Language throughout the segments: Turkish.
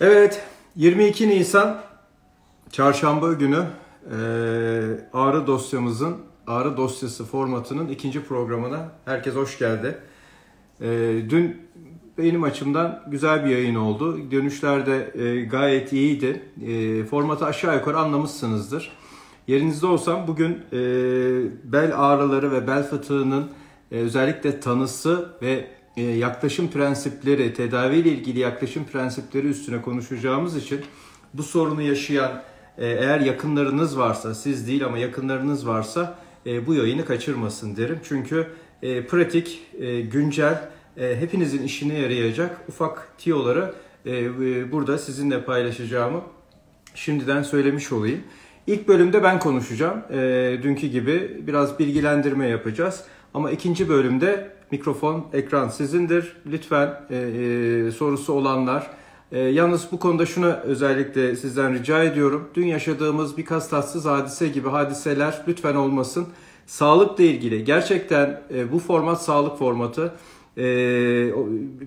Evet, 22 Nisan Çarşamba günü ağrı dosyamızın ağrı dosyası formatının ikinci programına herkes hoş geldi. Dün benim açımdan güzel bir yayın oldu. Dönüşler de gayet iyiydi. E, formatı aşağı yukarı anlamışsınızdır. Yerinizde olsam bugün bel ağrıları ve bel fıtığının özellikle tanısı ve yaklaşım prensipleri, tedavi ile ilgili yaklaşım prensipleri üstüne konuşacağımız için bu sorunu yaşayan e, eğer yakınlarınız varsa, siz değil ama yakınlarınız varsa e, bu yayını kaçırmasın derim. Çünkü pratik, güncel, hepinizin işine yarayacak ufak tiyoları burada sizinle paylaşacağımı şimdiden söylemiş olayım. İlk bölümde ben konuşacağım. Dünkü gibi biraz bilgilendirme yapacağız. Ama ikinci bölümde mikrofon, ekran sizindir. Lütfen e, e, sorusu olanlar. E, yalnız bu konuda şunu özellikle sizden rica ediyorum. Dün yaşadığımız bir tatsız hadise gibi hadiseler lütfen olmasın. Sağlıkla ilgili gerçekten e, bu format sağlık formatı. E,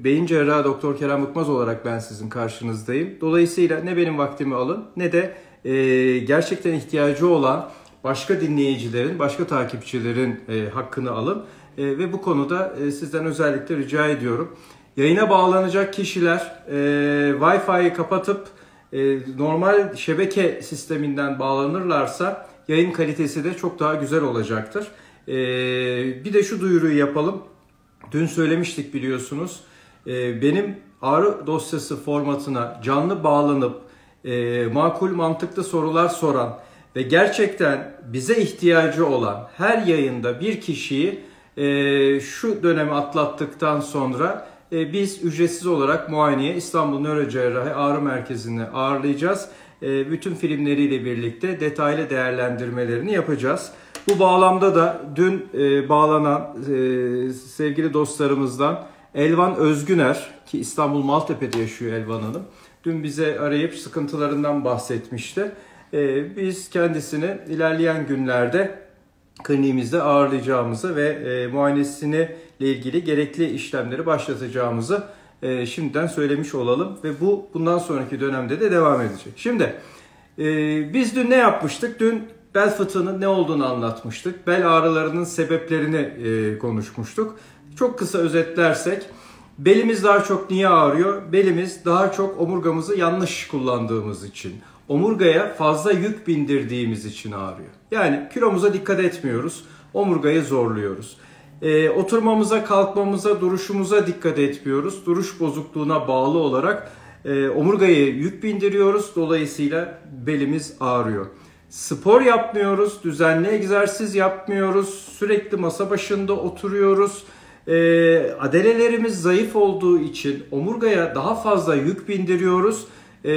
beyin cerrahı Doktor Kerem Bıkmaz olarak ben sizin karşınızdayım. Dolayısıyla ne benim vaktimi alın ne de e, gerçekten ihtiyacı olan başka dinleyicilerin, başka takipçilerin e, hakkını alın. E, ve bu konuda e, sizden özellikle rica ediyorum. Yayına bağlanacak kişiler e, Wi-Fi'yi kapatıp normal şebeke sisteminden bağlanırlarsa yayın kalitesi de çok daha güzel olacaktır. Bir de şu duyuruyu yapalım. Dün söylemiştik biliyorsunuz. Benim ağrı dosyası formatına canlı bağlanıp makul mantıklı sorular soran ve gerçekten bize ihtiyacı olan her yayında bir kişiyi şu dönemi atlattıktan sonra e, biz ücretsiz olarak muayeneye İstanbul Nörocerrahi Ağrı Merkezi'ni ağırlayacağız. E, bütün filmleriyle birlikte detaylı değerlendirmelerini yapacağız. Bu bağlamda da dün e, bağlanan e, sevgili dostlarımızdan Elvan Özgüner ki İstanbul Maltepe'de yaşıyor Elvan Hanım. Dün bize arayıp sıkıntılarından bahsetmişti. E, biz kendisini ilerleyen günlerde kliniğimizde ağırlayacağımızı ve e, muayenesini ile ilgili gerekli işlemleri başlatacağımızı e, şimdiden söylemiş olalım ve bu bundan sonraki dönemde de devam edecek. Şimdi e, biz dün ne yapmıştık? Dün bel fıtığının ne olduğunu anlatmıştık. Bel ağrılarının sebeplerini e, konuşmuştuk. Çok kısa özetlersek belimiz daha çok niye ağrıyor? Belimiz daha çok omurgamızı yanlış kullandığımız için omurgaya fazla yük bindirdiğimiz için ağrıyor. Yani kilomuza dikkat etmiyoruz, omurgayı zorluyoruz. E, oturmamıza, kalkmamıza, duruşumuza dikkat etmiyoruz. Duruş bozukluğuna bağlı olarak e, omurgaya yük bindiriyoruz. Dolayısıyla belimiz ağrıyor. Spor yapmıyoruz, düzenli egzersiz yapmıyoruz, sürekli masa başında oturuyoruz. E, adelelerimiz zayıf olduğu için omurgaya daha fazla yük bindiriyoruz e,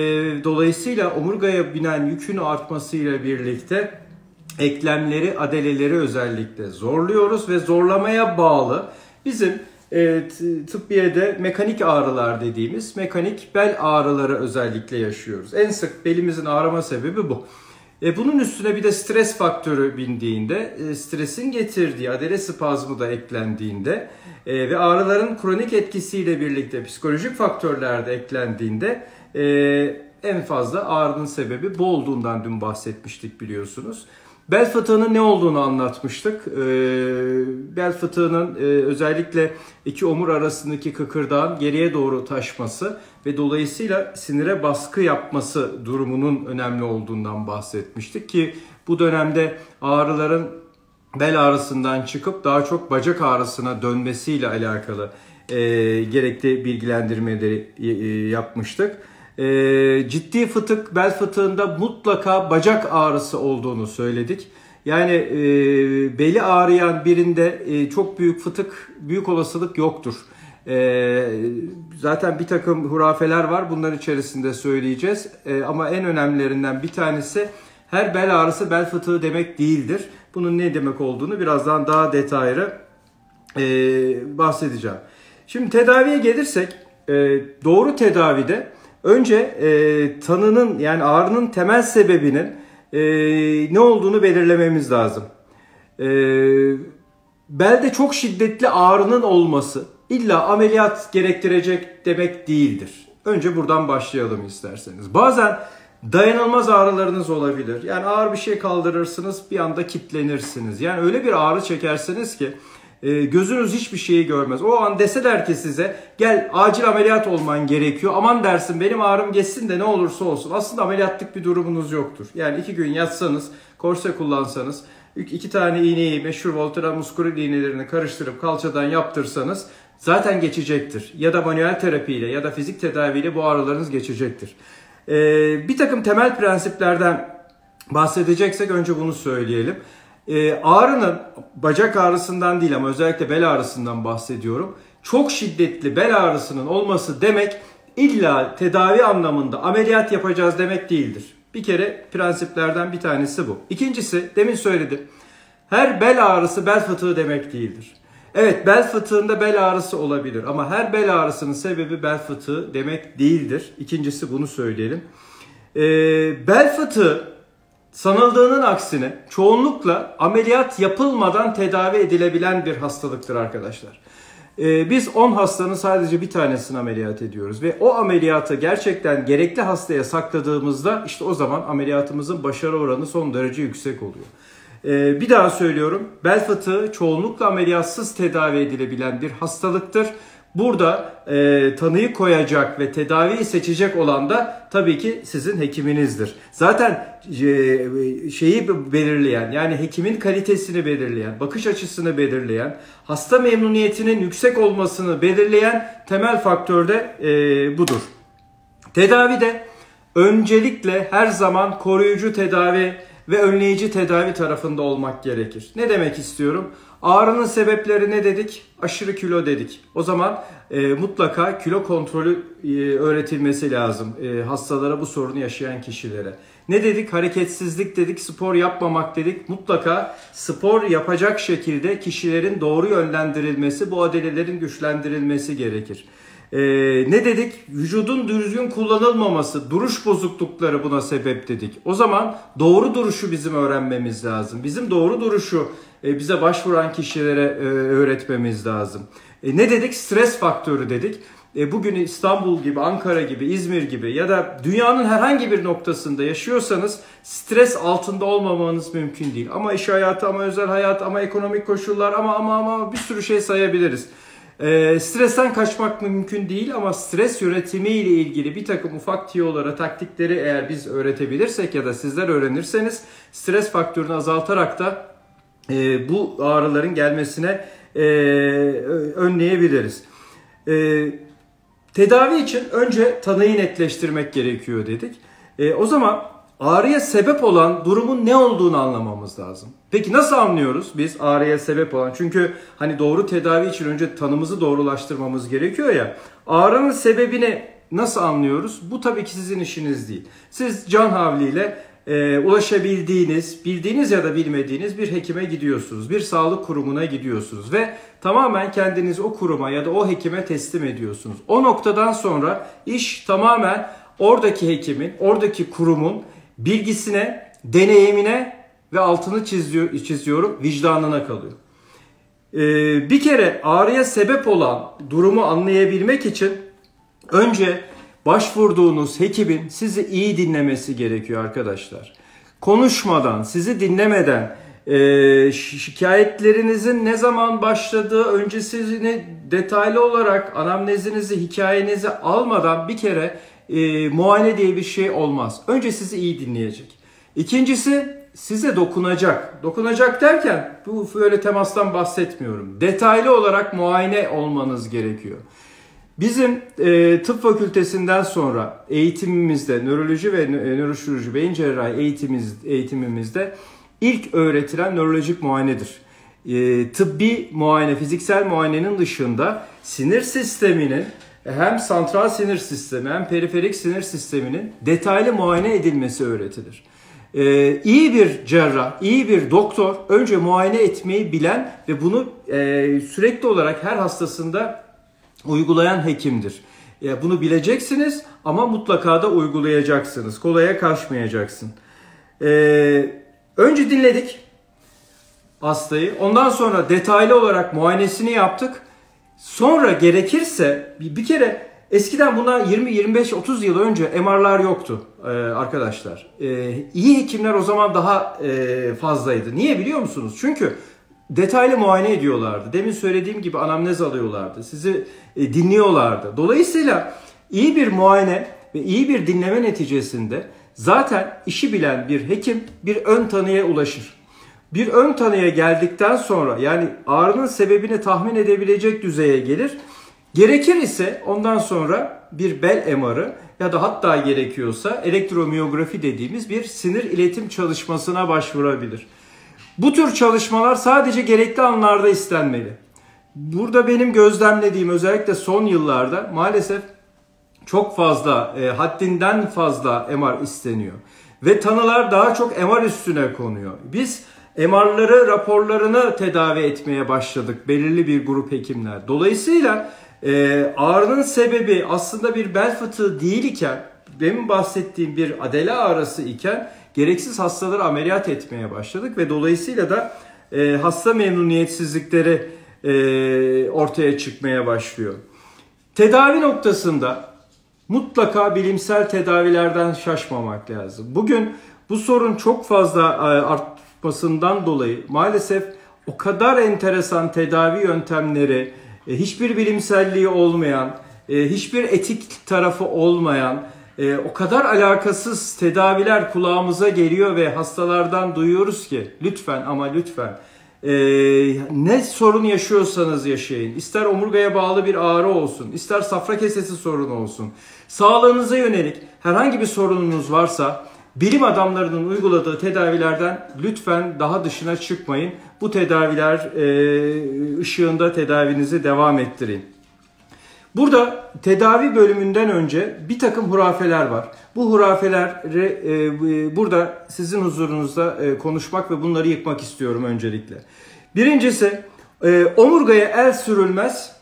dolayısıyla omurgaya binen yükün artmasıyla birlikte eklemleri, adeleleri özellikle zorluyoruz ve zorlamaya bağlı bizim e, tıbbiyede mekanik ağrılar dediğimiz mekanik bel ağrıları özellikle yaşıyoruz. En sık belimizin ağrıma sebebi bu. E, bunun üstüne bir de stres faktörü bindiğinde, e, stresin getirdiği adele spazmı da eklendiğinde e, ve ağrıların kronik etkisiyle birlikte psikolojik faktörler de eklendiğinde e, en fazla ağrının sebebi bu olduğundan dün bahsetmiştik biliyorsunuz. Bel fıtığının ne olduğunu anlatmıştık. E, bel fıtığının e, özellikle iki omur arasındaki kıkırdağın geriye doğru taşması ve dolayısıyla sinire baskı yapması durumunun önemli olduğundan bahsetmiştik ki bu dönemde ağrıların bel ağrısından çıkıp daha çok bacak ağrısına dönmesiyle alakalı e, gerekli bilgilendirmeleri e yapmıştık e, ciddi fıtık, bel fıtığında mutlaka bacak ağrısı olduğunu söyledik. Yani e, beli ağrıyan birinde e, çok büyük fıtık, büyük olasılık yoktur. E, zaten bir takım hurafeler var, bunların içerisinde söyleyeceğiz. E, ama en önemlilerinden bir tanesi her bel ağrısı bel fıtığı demek değildir. Bunun ne demek olduğunu birazdan daha detaylı e, bahsedeceğim. Şimdi tedaviye gelirsek, e, doğru tedavide Önce e, tanının yani ağrının temel sebebinin e, ne olduğunu belirlememiz lazım. E, belde çok şiddetli ağrının olması illa ameliyat gerektirecek demek değildir. Önce buradan başlayalım isterseniz. Bazen dayanılmaz ağrılarınız olabilir. Yani ağır bir şey kaldırırsınız bir anda kitlenirsiniz. Yani öyle bir ağrı çekersiniz ki e, gözünüz hiçbir şeyi görmez. O an deseler ki size gel acil ameliyat olman gerekiyor. Aman dersin benim ağrım geçsin de ne olursa olsun. Aslında ameliyatlık bir durumunuz yoktur. Yani iki gün yatsanız, korse kullansanız, iki tane iğneyi meşhur Voltera muscular iğnelerini karıştırıp kalçadan yaptırsanız zaten geçecektir. Ya da manuel terapiyle ya da fizik tedaviyle bu ağrılarınız geçecektir. Ee, bir takım temel prensiplerden bahsedeceksek önce bunu söyleyelim. Ee, ağrının bacak ağrısından değil ama özellikle bel ağrısından bahsediyorum. Çok şiddetli bel ağrısının olması demek illa tedavi anlamında ameliyat yapacağız demek değildir. Bir kere prensiplerden bir tanesi bu. İkincisi demin söyledim. Her bel ağrısı bel fıtığı demek değildir. Evet bel fıtığında bel ağrısı olabilir ama her bel ağrısının sebebi bel fıtığı demek değildir. İkincisi bunu söyleyelim. Ee, bel fıtığı sanıldığının aksine çoğunlukla ameliyat yapılmadan tedavi edilebilen bir hastalıktır arkadaşlar. Ee, biz 10 hastanın sadece bir tanesini ameliyat ediyoruz ve o ameliyatı gerçekten gerekli hastaya sakladığımızda işte o zaman ameliyatımızın başarı oranı son derece yüksek oluyor. Ee, bir daha söylüyorum. Bel fıtığı çoğunlukla ameliyatsız tedavi edilebilen bir hastalıktır. Burada e, tanıyı koyacak ve tedaviyi seçecek olan da tabii ki sizin hekiminizdir. Zaten e, şeyi belirleyen yani hekimin kalitesini belirleyen, bakış açısını belirleyen, hasta memnuniyetinin yüksek olmasını belirleyen temel faktör de e, budur. Tedavide öncelikle her zaman koruyucu tedavi ve önleyici tedavi tarafında olmak gerekir. Ne demek istiyorum? Ağrının sebepleri ne dedik? Aşırı kilo dedik. O zaman e, mutlaka kilo kontrolü e, öğretilmesi lazım e, hastalara bu sorunu yaşayan kişilere. Ne dedik? Hareketsizlik dedik, spor yapmamak dedik. Mutlaka spor yapacak şekilde kişilerin doğru yönlendirilmesi, bu adelelerin güçlendirilmesi gerekir. Ee, ne dedik? Vücudun düzgün kullanılmaması, duruş bozuklukları buna sebep dedik. O zaman doğru duruşu bizim öğrenmemiz lazım. Bizim doğru duruşu e, bize başvuran kişilere e, öğretmemiz lazım. E, ne dedik? Stres faktörü dedik. E, bugün İstanbul gibi, Ankara gibi, İzmir gibi ya da dünyanın herhangi bir noktasında yaşıyorsanız stres altında olmamanız mümkün değil. Ama iş hayatı, ama özel hayat, ama ekonomik koşullar, ama ama ama bir sürü şey sayabiliriz. E, stresten kaçmak mümkün değil ama stres yönetimi ile ilgili bir takım ufak tiyolara, taktikleri eğer biz öğretebilirsek ya da sizler öğrenirseniz stres faktörünü azaltarak da e, bu ağrıların gelmesine e, önleyebiliriz. E, tedavi için önce tanıyı netleştirmek gerekiyor dedik. E, o zaman ağrıya sebep olan durumun ne olduğunu anlamamız lazım. Peki nasıl anlıyoruz biz ağrıya sebep olan? Çünkü hani doğru tedavi için önce tanımızı doğrulaştırmamız gerekiyor ya. Ağrının sebebini nasıl anlıyoruz? Bu tabii ki sizin işiniz değil. Siz can havliyle e, ulaşabildiğiniz, bildiğiniz ya da bilmediğiniz bir hekime gidiyorsunuz. Bir sağlık kurumuna gidiyorsunuz ve tamamen kendinizi o kuruma ya da o hekime teslim ediyorsunuz. O noktadan sonra iş tamamen oradaki hekimin, oradaki kurumun bilgisine, deneyimine ve altını çiziyor, çiziyorum vicdanına kalıyor. Ee, bir kere ağrıya sebep olan durumu anlayabilmek için önce başvurduğunuz hekimin sizi iyi dinlemesi gerekiyor arkadaşlar. Konuşmadan, sizi dinlemeden, e, şikayetlerinizin ne zaman başladığı öncesini detaylı olarak anamnezinizi, hikayenizi almadan bir kere e, muayene diye bir şey olmaz. Önce sizi iyi dinleyecek. İkincisi size dokunacak. Dokunacak derken bu böyle temastan bahsetmiyorum. Detaylı olarak muayene olmanız gerekiyor. Bizim e, tıp fakültesinden sonra eğitimimizde nöroloji ve nöroşirurji beyin cerrahi eğitimimiz, eğitimimizde ilk öğretilen nörolojik muayenedir. E, tıbbi muayene, fiziksel muayenenin dışında sinir sisteminin hem santral sinir sistemi hem periferik sinir sisteminin detaylı muayene edilmesi öğretilir. Ee, iyi bir cerrah, iyi bir doktor önce muayene etmeyi bilen ve bunu e, sürekli olarak her hastasında uygulayan hekimdir. E, bunu bileceksiniz ama mutlaka da uygulayacaksınız. Kolaya kaçmayacaksın. E, önce dinledik hastayı. Ondan sonra detaylı olarak muayenesini yaptık. Sonra gerekirse bir, kere Eskiden buna 20, 25, 30 yıl önce MR'lar yoktu e, arkadaşlar. E, iyi hekimler o zaman daha e, fazlaydı. Niye biliyor musunuz? Çünkü detaylı muayene ediyorlardı. Demin söylediğim gibi anamnez alıyorlardı. Sizi e, dinliyorlardı. Dolayısıyla iyi bir muayene ve iyi bir dinleme neticesinde zaten işi bilen bir hekim bir ön tanıya ulaşır. Bir ön tanıya geldikten sonra yani ağrının sebebini tahmin edebilecek düzeye gelir. Gerekir ise ondan sonra bir bel MR'ı ya da hatta gerekiyorsa elektromiyografi dediğimiz bir sinir iletim çalışmasına başvurabilir. Bu tür çalışmalar sadece gerekli anlarda istenmeli. Burada benim gözlemlediğim özellikle son yıllarda maalesef çok fazla, e, haddinden fazla MR isteniyor. Ve tanılar daha çok MR üstüne konuyor. Biz MR'ları, raporlarını tedavi etmeye başladık belirli bir grup hekimler. Dolayısıyla e, ağrının sebebi aslında bir bel fıtığı değil iken, benim bahsettiğim bir adele ağrısı iken gereksiz hastaları ameliyat etmeye başladık ve dolayısıyla da e, hasta memnuniyetsizlikleri e, ortaya çıkmaya başlıyor. Tedavi noktasında mutlaka bilimsel tedavilerden şaşmamak lazım. Bugün bu sorun çok fazla e, artmasından dolayı maalesef o kadar enteresan tedavi yöntemleri, e, hiçbir bilimselliği olmayan, e, hiçbir etik tarafı olmayan, o kadar alakasız tedaviler kulağımıza geliyor ve hastalardan duyuyoruz ki lütfen ama lütfen ne sorun yaşıyorsanız yaşayın. İster omurgaya bağlı bir ağrı olsun, ister safra kesesi sorunu olsun. Sağlığınıza yönelik herhangi bir sorununuz varsa bilim adamlarının uyguladığı tedavilerden lütfen daha dışına çıkmayın. Bu tedaviler e, ışığında tedavinizi devam ettirin. Burada tedavi bölümünden önce bir takım hurafeler var. Bu hurafeleri e, burada sizin huzurunuzda e, konuşmak ve bunları yıkmak istiyorum öncelikle. Birincisi e, omurgaya el sürülmez,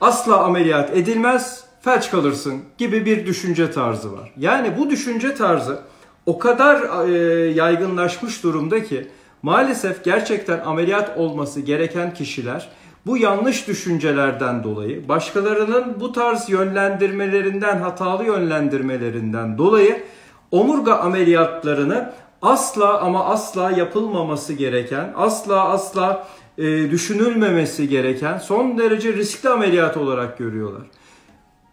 asla ameliyat edilmez, felç kalırsın gibi bir düşünce tarzı var. Yani bu düşünce tarzı o kadar e, yaygınlaşmış durumda ki maalesef gerçekten ameliyat olması gereken kişiler bu yanlış düşüncelerden dolayı, başkalarının bu tarz yönlendirmelerinden, hatalı yönlendirmelerinden dolayı omurga ameliyatlarını asla ama asla yapılmaması gereken, asla asla e, düşünülmemesi gereken son derece riskli ameliyat olarak görüyorlar.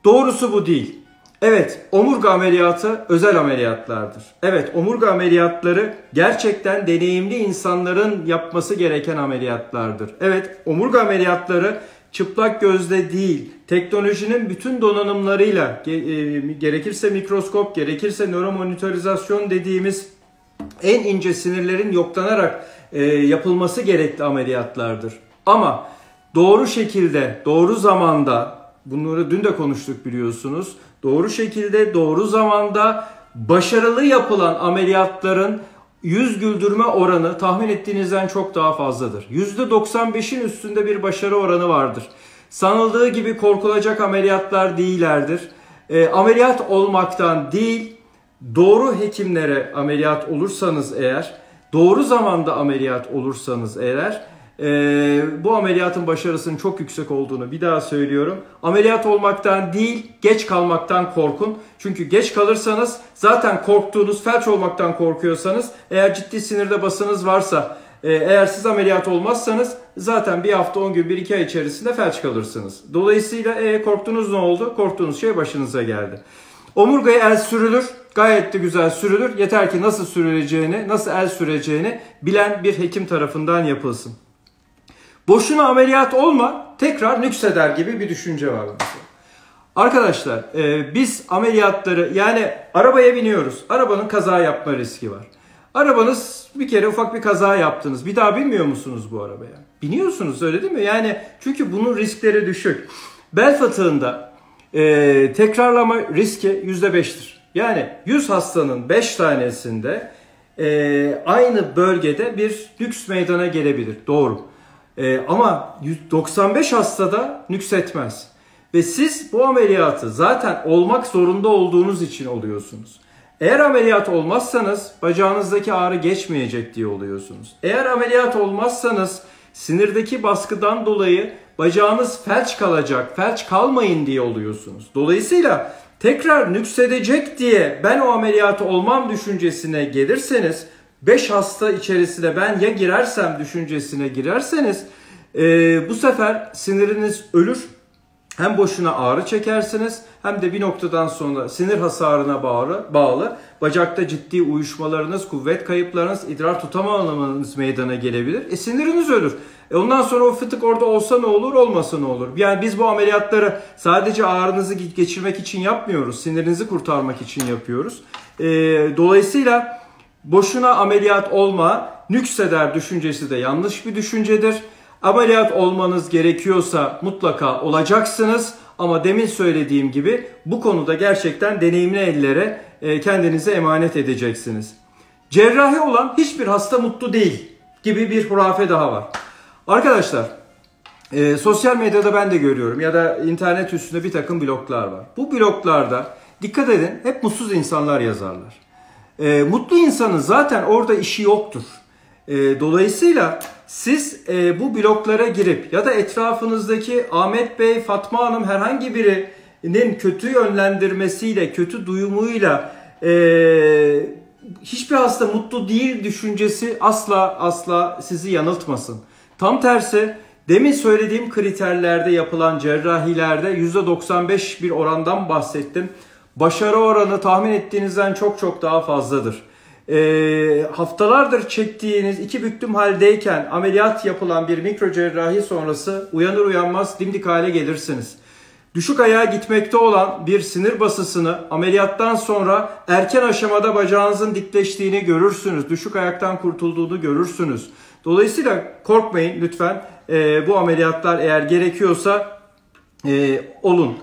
Doğrusu bu değil. Evet, omurga ameliyatı özel ameliyatlardır. Evet, omurga ameliyatları gerçekten deneyimli insanların yapması gereken ameliyatlardır. Evet, omurga ameliyatları çıplak gözle değil, teknolojinin bütün donanımlarıyla e, gerekirse mikroskop, gerekirse nöromonitorizasyon dediğimiz en ince sinirlerin yoklanarak e, yapılması gerekli ameliyatlardır. Ama doğru şekilde, doğru zamanda, bunları dün de konuştuk biliyorsunuz. Doğru şekilde, doğru zamanda başarılı yapılan ameliyatların yüz güldürme oranı tahmin ettiğinizden çok daha fazladır. %95'in üstünde bir başarı oranı vardır. Sanıldığı gibi korkulacak ameliyatlar değillerdir. E, ameliyat olmaktan değil, doğru hekimlere ameliyat olursanız eğer, doğru zamanda ameliyat olursanız eğer e, bu ameliyatın başarısının çok yüksek olduğunu bir daha söylüyorum. Ameliyat olmaktan değil, geç kalmaktan korkun. Çünkü geç kalırsanız zaten korktuğunuz, felç olmaktan korkuyorsanız, eğer ciddi sinirde basınız varsa, e, eğer siz ameliyat olmazsanız zaten bir hafta, 10 gün, 1-2 ay içerisinde felç kalırsınız. Dolayısıyla e, korktuğunuz ne oldu? Korktuğunuz şey başınıza geldi. Omurgaya el sürülür. Gayet de güzel sürülür. Yeter ki nasıl sürüleceğini, nasıl el süreceğini bilen bir hekim tarafından yapılsın. Boşuna ameliyat olma, tekrar nükseder gibi bir düşünce var. Arkadaşlar e, biz ameliyatları yani arabaya biniyoruz. Arabanın kaza yapma riski var. Arabanız bir kere ufak bir kaza yaptınız. Bir daha binmiyor musunuz bu arabaya? Biniyorsunuz öyle değil mi? Yani çünkü bunun riskleri düşük. Bel fıtığında e, tekrarlama riski %5'tir. Yani 100 hastanın 5 tanesinde e, aynı bölgede bir lüks meydana gelebilir. Doğru. E, ama 95 hastada nüksetmez. Ve siz bu ameliyatı zaten olmak zorunda olduğunuz için oluyorsunuz. Eğer ameliyat olmazsanız bacağınızdaki ağrı geçmeyecek diye oluyorsunuz. Eğer ameliyat olmazsanız sinirdeki baskıdan dolayı bacağınız felç kalacak, felç kalmayın diye oluyorsunuz. Dolayısıyla tekrar nüksedecek diye ben o ameliyatı olmam düşüncesine gelirseniz 5 hasta içerisinde ben ya girersem düşüncesine girerseniz e, bu sefer siniriniz ölür. Hem boşuna ağrı çekersiniz hem de bir noktadan sonra sinir hasarına bağlı, bağlı bacakta ciddi uyuşmalarınız, kuvvet kayıplarınız, idrar tutamamanız meydana gelebilir. E siniriniz ölür. E ondan sonra o fıtık orada olsa ne olur, olmasa ne olur? Yani biz bu ameliyatları sadece ağrınızı geçirmek için yapmıyoruz. Sinirinizi kurtarmak için yapıyoruz. E, dolayısıyla boşuna ameliyat olma, nükseder düşüncesi de yanlış bir düşüncedir. Ameliyat olmanız gerekiyorsa mutlaka olacaksınız. Ama demin söylediğim gibi bu konuda gerçekten deneyimli ellere e, kendinize emanet edeceksiniz. Cerrahi olan hiçbir hasta mutlu değil gibi bir hurafe daha var. Arkadaşlar e, sosyal medyada ben de görüyorum ya da internet üstünde bir takım bloglar var. Bu bloglarda dikkat edin hep mutsuz insanlar yazarlar. E, mutlu insanın zaten orada işi yoktur. E, dolayısıyla siz e, bu bloklara girip ya da etrafınızdaki Ahmet Bey, Fatma Hanım herhangi birinin kötü yönlendirmesiyle, kötü duyumuyla e, hiçbir hasta mutlu değil düşüncesi asla asla sizi yanıltmasın. Tam tersi demin söylediğim kriterlerde yapılan cerrahilerde %95 bir orandan bahsettim. Başarı oranı tahmin ettiğinizden çok çok daha fazladır e, haftalardır çektiğiniz iki büktüm haldeyken ameliyat yapılan bir mikro cerrahi sonrası uyanır uyanmaz dimdik hale gelirsiniz. Düşük ayağa gitmekte olan bir sinir basısını ameliyattan sonra erken aşamada bacağınızın dikleştiğini görürsünüz. Düşük ayaktan kurtulduğunu görürsünüz. Dolayısıyla korkmayın lütfen e, bu ameliyatlar eğer gerekiyorsa e, olun.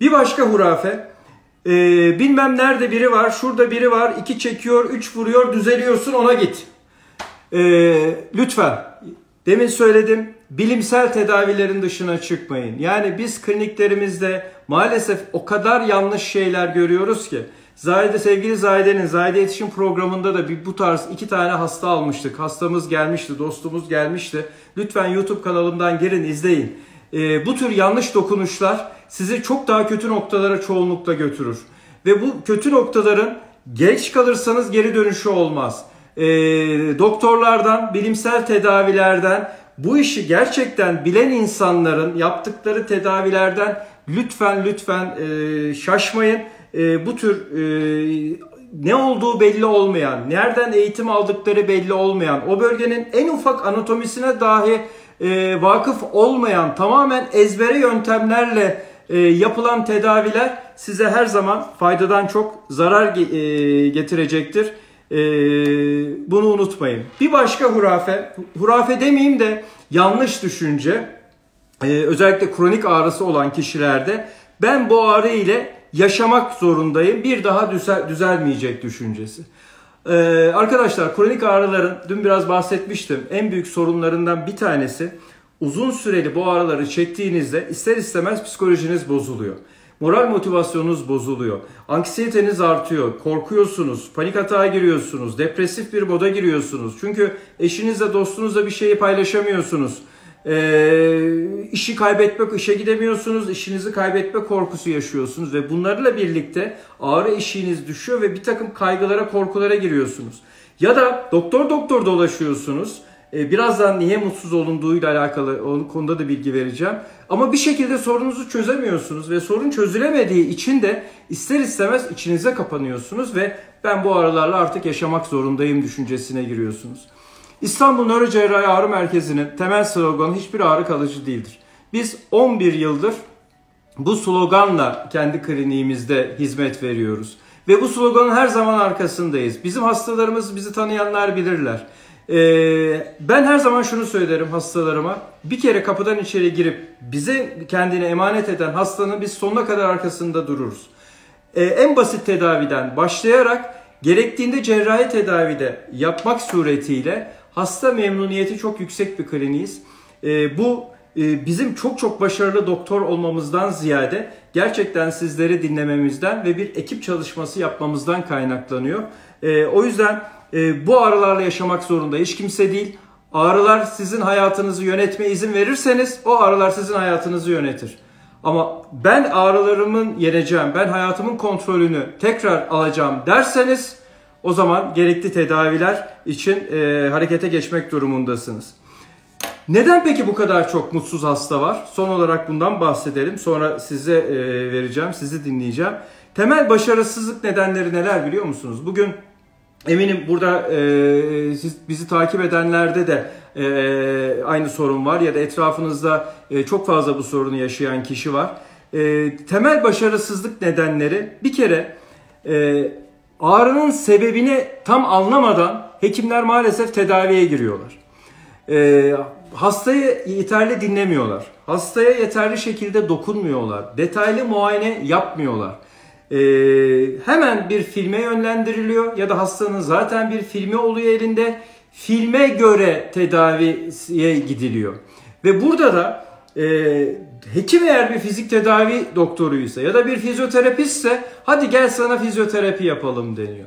Bir başka hurafe ee, bilmem nerede biri var, şurada biri var, iki çekiyor, üç vuruyor, düzeliyorsun ona git. Ee, lütfen, demin söyledim, bilimsel tedavilerin dışına çıkmayın. Yani biz kliniklerimizde maalesef o kadar yanlış şeyler görüyoruz ki. Zahide, sevgili Zahide'nin Zahide İletişim Programı'nda da bir, bu tarz iki tane hasta almıştık. Hastamız gelmişti, dostumuz gelmişti. Lütfen YouTube kanalımdan girin, izleyin. Ee, bu tür yanlış dokunuşlar sizi çok daha kötü noktalara çoğunlukla götürür. Ve bu kötü noktaların geç kalırsanız geri dönüşü olmaz. E, doktorlardan, bilimsel tedavilerden, bu işi gerçekten bilen insanların yaptıkları tedavilerden lütfen lütfen e, şaşmayın. E, bu tür e, ne olduğu belli olmayan, nereden eğitim aldıkları belli olmayan, o bölgenin en ufak anatomisine dahi e, vakıf olmayan, tamamen ezbere yöntemlerle e, yapılan tedaviler size her zaman faydadan çok zarar e, getirecektir. E, bunu unutmayın. Bir başka hurafe, hurafe demeyeyim de yanlış düşünce, e, özellikle kronik ağrısı olan kişilerde ben bu ağrı ile yaşamak zorundayım, bir daha düzel, düzelmeyecek düşüncesi. Ee, arkadaşlar kronik ağrıların dün biraz bahsetmiştim. En büyük sorunlarından bir tanesi uzun süreli bu ağrıları çektiğinizde ister istemez psikolojiniz bozuluyor. Moral motivasyonunuz bozuluyor. Anksiyeteniz artıyor. Korkuyorsunuz. Panik atağa giriyorsunuz. Depresif bir moda giriyorsunuz. Çünkü eşinizle dostunuzla bir şeyi paylaşamıyorsunuz. Ee, işi kaybetmek, işe gidemiyorsunuz, işinizi kaybetme korkusu yaşıyorsunuz ve bunlarla birlikte ağrı eşiğiniz düşüyor ve bir takım kaygılara, korkulara giriyorsunuz. Ya da doktor doktor dolaşıyorsunuz ee, birazdan niye mutsuz olunduğuyla alakalı onun konuda da bilgi vereceğim. Ama bir şekilde sorununuzu çözemiyorsunuz ve sorun çözülemediği için de ister istemez içinize kapanıyorsunuz ve ben bu aralarla artık yaşamak zorundayım düşüncesine giriyorsunuz. İstanbul Nörocerrahi Ağrı Merkezi'nin temel sloganı hiçbir ağrı kalıcı değildir. Biz 11 yıldır bu sloganla kendi kliniğimizde hizmet veriyoruz. Ve bu sloganın her zaman arkasındayız. Bizim hastalarımız bizi tanıyanlar bilirler. Ee, ben her zaman şunu söylerim hastalarıma. Bir kere kapıdan içeri girip bize kendini emanet eden hastanın biz sonuna kadar arkasında dururuz. Ee, en basit tedaviden başlayarak gerektiğinde cerrahi tedavide yapmak suretiyle hasta memnuniyeti çok yüksek bir kliniğiz. Ee, bu e, bizim çok çok başarılı doktor olmamızdan ziyade gerçekten sizleri dinlememizden ve bir ekip çalışması yapmamızdan kaynaklanıyor. Ee, o yüzden e, bu ağrılarla yaşamak zorunda hiç kimse değil. Ağrılar sizin hayatınızı yönetmeye izin verirseniz o ağrılar sizin hayatınızı yönetir. Ama ben ağrılarımın yeneceğim, ben hayatımın kontrolünü tekrar alacağım derseniz o zaman gerekli tedaviler için e, harekete geçmek durumundasınız. Neden peki bu kadar çok mutsuz hasta var? Son olarak bundan bahsedelim. Sonra size e, vereceğim, sizi dinleyeceğim. Temel başarısızlık nedenleri neler biliyor musunuz? Bugün eminim burada e, siz bizi takip edenlerde de e, aynı sorun var ya da etrafınızda e, çok fazla bu sorunu yaşayan kişi var. E, temel başarısızlık nedenleri bir kere e, ağrının sebebini tam anlamadan hekimler maalesef tedaviye giriyorlar. E, hastayı yeterli dinlemiyorlar. Hastaya yeterli şekilde dokunmuyorlar. Detaylı muayene yapmıyorlar. Ee, hemen bir filme yönlendiriliyor ya da hastanın zaten bir filmi oluyor elinde. Filme göre tedaviye gidiliyor. Ve burada da e, hekim eğer bir fizik tedavi doktoruysa ya da bir fizyoterapistse hadi gel sana fizyoterapi yapalım deniyor.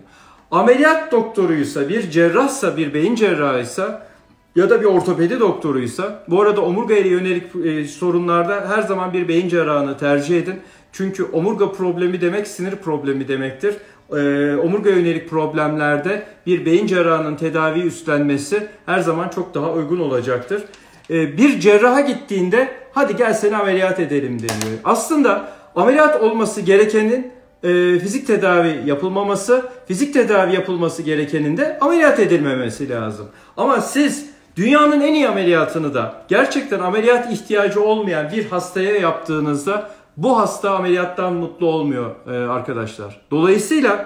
Ameliyat doktoruysa, bir cerrahsa, bir beyin cerrahıysa ya da bir ortopedi doktoruysa bu arada omurgaya yönelik e, sorunlarda her zaman bir beyin cerrahını tercih edin. Çünkü omurga problemi demek sinir problemi demektir. E, omurga yönelik problemlerde bir beyin cerrahının tedavi üstlenmesi her zaman çok daha uygun olacaktır. E, bir cerraha gittiğinde hadi gel seni ameliyat edelim deniyor. Aslında ameliyat olması gerekenin e, fizik tedavi yapılmaması, fizik tedavi yapılması gerekenin de ameliyat edilmemesi lazım. Ama siz Dünyanın en iyi ameliyatını da gerçekten ameliyat ihtiyacı olmayan bir hastaya yaptığınızda bu hasta ameliyattan mutlu olmuyor e, arkadaşlar. Dolayısıyla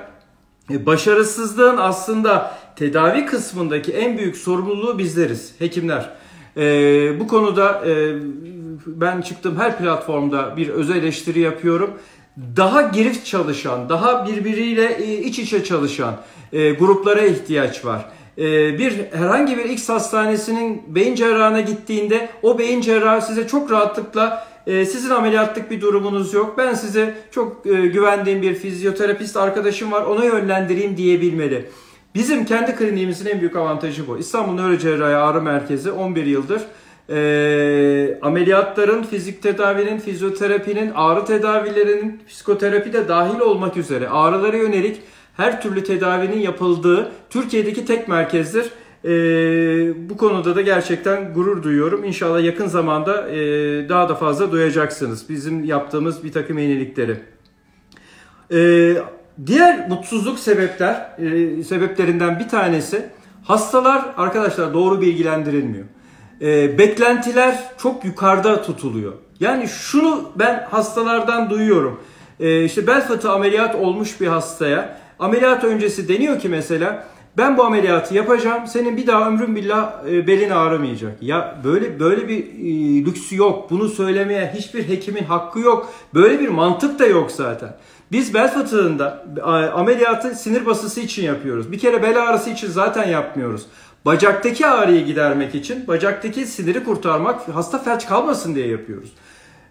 e, başarısızlığın aslında tedavi kısmındaki en büyük sorumluluğu bizleriz, hekimler. E, bu konuda ben çıktım her platformda bir öz eleştiri yapıyorum. Daha girift çalışan, daha birbiriyle iç içe çalışan gruplara ihtiyaç var. Ee, bir herhangi bir X hastanesinin beyin cerrahına gittiğinde o beyin cerrahı size çok rahatlıkla e, sizin ameliyatlık bir durumunuz yok. Ben size çok e, güvendiğim bir fizyoterapist arkadaşım var ona yönlendireyim diyebilmeli. Bizim kendi kliniğimizin en büyük avantajı bu. İstanbul Nörocerrahi Ağrı Merkezi 11 yıldır e, ameliyatların, fizik tedavinin, fizyoterapinin, ağrı tedavilerinin, psikoterapi de dahil olmak üzere ağrılara yönelik her türlü tedavinin yapıldığı Türkiye'deki tek merkezdir. E, bu konuda da gerçekten gurur duyuyorum. İnşallah yakın zamanda e, daha da fazla duyacaksınız bizim yaptığımız bir takım yenilikleri. E, diğer mutsuzluk sebepler e, sebeplerinden bir tanesi hastalar arkadaşlar doğru bilgilendirilmiyor. E, beklentiler çok yukarıda tutuluyor. Yani şunu ben hastalardan duyuyorum. E, işte bel fıtığı ameliyat olmuş bir hastaya Ameliyat öncesi deniyor ki mesela ben bu ameliyatı yapacağım. Senin bir daha ömrün billah e, belin ağrımayacak. Ya böyle böyle bir e, lüksü yok. Bunu söylemeye hiçbir hekimin hakkı yok. Böyle bir mantık da yok zaten. Biz bel fıtığında ameliyatı sinir basısı için yapıyoruz. Bir kere bel ağrısı için zaten yapmıyoruz. Bacaktaki ağrıyı gidermek için, bacaktaki siniri kurtarmak, hasta felç kalmasın diye yapıyoruz.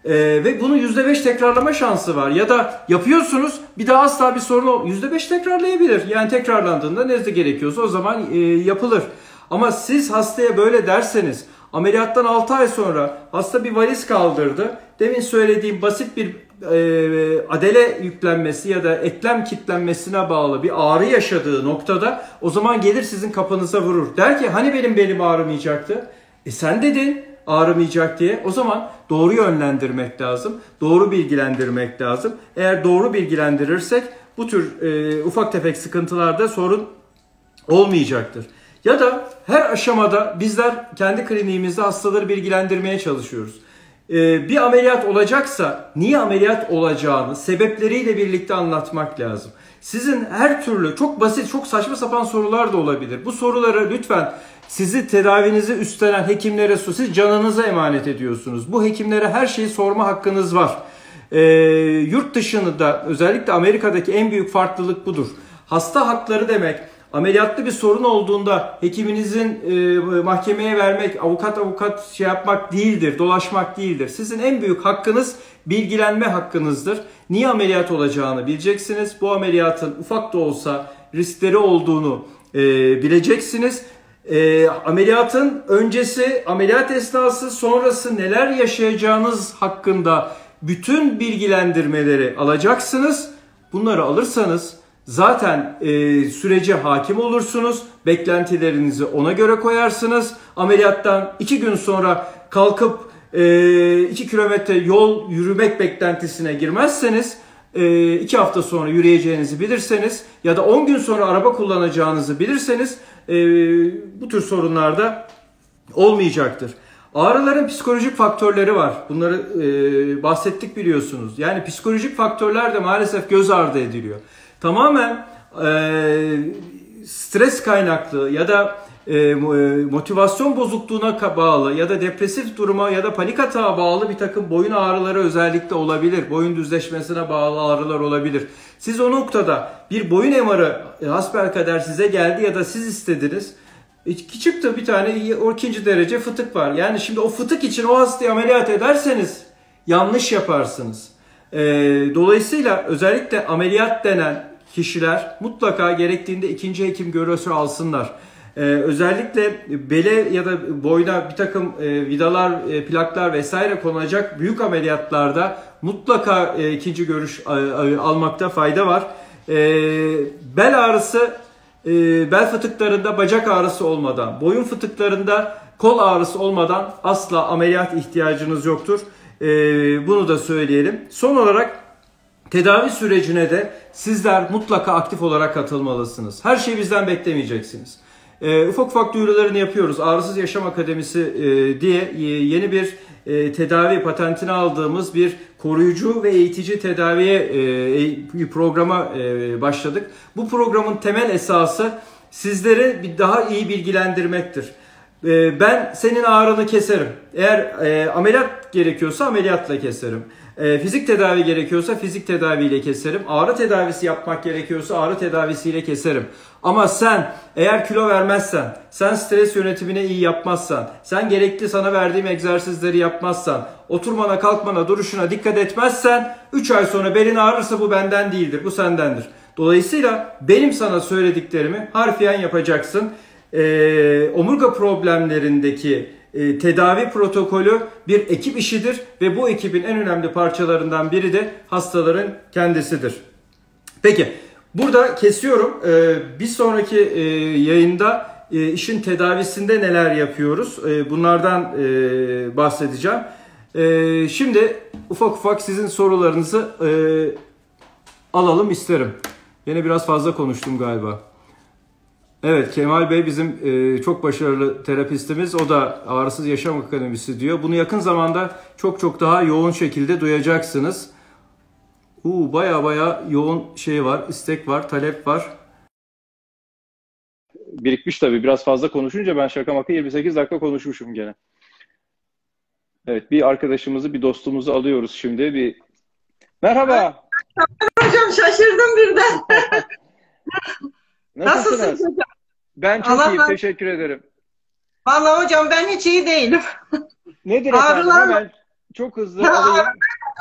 Ee, ve bunun %5 tekrarlama şansı var. Ya da yapıyorsunuz bir daha asla bir sorun ol. %5 tekrarlayabilir. Yani tekrarlandığında ne gerekiyorsa o zaman e, yapılır. Ama siz hastaya böyle derseniz ameliyattan 6 ay sonra hasta bir valiz kaldırdı. Demin söylediğim basit bir e, adele yüklenmesi ya da eklem kitlenmesine bağlı bir ağrı yaşadığı noktada o zaman gelir sizin kapınıza vurur. Der ki hani benim belim ağrımayacaktı? E sen dedin ağrımayacak diye. O zaman doğru yönlendirmek lazım. Doğru bilgilendirmek lazım. Eğer doğru bilgilendirirsek bu tür e, ufak tefek sıkıntılarda sorun olmayacaktır. Ya da her aşamada bizler kendi kliniğimizde hastaları bilgilendirmeye çalışıyoruz. Ee, bir ameliyat olacaksa niye ameliyat olacağını sebepleriyle birlikte anlatmak lazım. Sizin her türlü çok basit, çok saçma sapan sorular da olabilir. Bu soruları lütfen sizi tedavinizi üstlenen hekimlere. Siz canınıza emanet ediyorsunuz. Bu hekimlere her şeyi sorma hakkınız var. Ee, yurt dışında da özellikle Amerika'daki en büyük farklılık budur. Hasta hakları demek ameliyatlı bir sorun olduğunda hekiminizin e, mahkemeye vermek, avukat avukat şey yapmak değildir, dolaşmak değildir. Sizin en büyük hakkınız bilgilenme hakkınızdır. Niye ameliyat olacağını bileceksiniz. Bu ameliyatın ufak da olsa riskleri olduğunu e, bileceksiniz. E, ameliyatın öncesi, ameliyat esnası, sonrası neler yaşayacağınız hakkında bütün bilgilendirmeleri alacaksınız. Bunları alırsanız zaten e, sürece hakim olursunuz. Beklentilerinizi ona göre koyarsınız. Ameliyattan iki gün sonra kalkıp 2 e, kilometre yol yürümek beklentisine girmezseniz 2 e, hafta sonra yürüyeceğinizi bilirseniz ya da 10 gün sonra araba kullanacağınızı bilirseniz e, bu tür sorunlarda olmayacaktır. Ağrıların psikolojik faktörleri var. Bunları e, bahsettik biliyorsunuz. Yani psikolojik faktörler de maalesef göz ardı ediliyor. Tamamen e, stres kaynaklı ya da e, e, motivasyon bozukluğuna bağlı ya da depresif duruma ya da panik atağa bağlı bir takım boyun ağrıları özellikle olabilir. Boyun düzleşmesine bağlı ağrılar olabilir. Siz o noktada bir boyun MR'ı e, hasbelkader size geldi ya da siz istediniz. Çıktı bir tane o ikinci derece fıtık var. Yani şimdi o fıtık için o hastayı ameliyat ederseniz yanlış yaparsınız. E, dolayısıyla özellikle ameliyat denen kişiler mutlaka gerektiğinde ikinci hekim görüsü alsınlar. Ee, özellikle bele ya da boyna bir takım e, vidalar, e, plaklar vesaire konulacak büyük ameliyatlarda mutlaka e, ikinci görüş e, e, almakta fayda var. E, bel ağrısı, e, bel fıtıklarında bacak ağrısı olmadan, boyun fıtıklarında kol ağrısı olmadan asla ameliyat ihtiyacınız yoktur. E, bunu da söyleyelim. Son olarak tedavi sürecine de sizler mutlaka aktif olarak katılmalısınız. Her şeyi bizden beklemeyeceksiniz. E, ufak ufak duyurularını yapıyoruz. Ağrısız Yaşam Akademisi e, diye e, yeni bir e, tedavi patentini aldığımız bir koruyucu ve eğitici tedaviye e, bir programa e, başladık. Bu programın temel esası sizleri bir daha iyi bilgilendirmektir. E, ben senin ağrını keserim. Eğer e, ameliyat gerekiyorsa ameliyatla keserim. E, fizik tedavi gerekiyorsa fizik tedaviyle keserim. Ağrı tedavisi yapmak gerekiyorsa ağrı tedavisiyle keserim. Ama sen eğer kilo vermezsen, sen stres yönetimine iyi yapmazsan, sen gerekli sana verdiğim egzersizleri yapmazsan, oturmana, kalkmana, duruşuna dikkat etmezsen 3 ay sonra belin ağrırsa bu benden değildir, bu sendendir. Dolayısıyla benim sana söylediklerimi harfiyen yapacaksın. Ee, omurga problemlerindeki e, tedavi protokolü bir ekip işidir ve bu ekibin en önemli parçalarından biri de hastaların kendisidir. Peki burada kesiyorum. E, bir sonraki e, yayında e, işin tedavisinde neler yapıyoruz e, bunlardan e, bahsedeceğim. E, şimdi ufak ufak sizin sorularınızı e, alalım isterim. Yine biraz fazla konuştum galiba. Evet Kemal Bey bizim e, çok başarılı terapistimiz. O da Ağrısız Yaşam Akademisi diyor. Bunu yakın zamanda çok çok daha yoğun şekilde duyacaksınız. Uu, baya baya yoğun şey var, istek var, talep var. Birikmiş tabii. Biraz fazla konuşunca ben şaka maka 28 dakika konuşmuşum gene. Evet bir arkadaşımızı, bir dostumuzu alıyoruz şimdi. Bir Merhaba. Hocam şaşırdım birden. Nasılsınız? Nasılsınız hocam? Ben çok Allah iyiyim. Teşekkür ederim. Vallahi hocam ben hiç iyi değilim. Nedir efendim? Hemen çok hızlı alayım.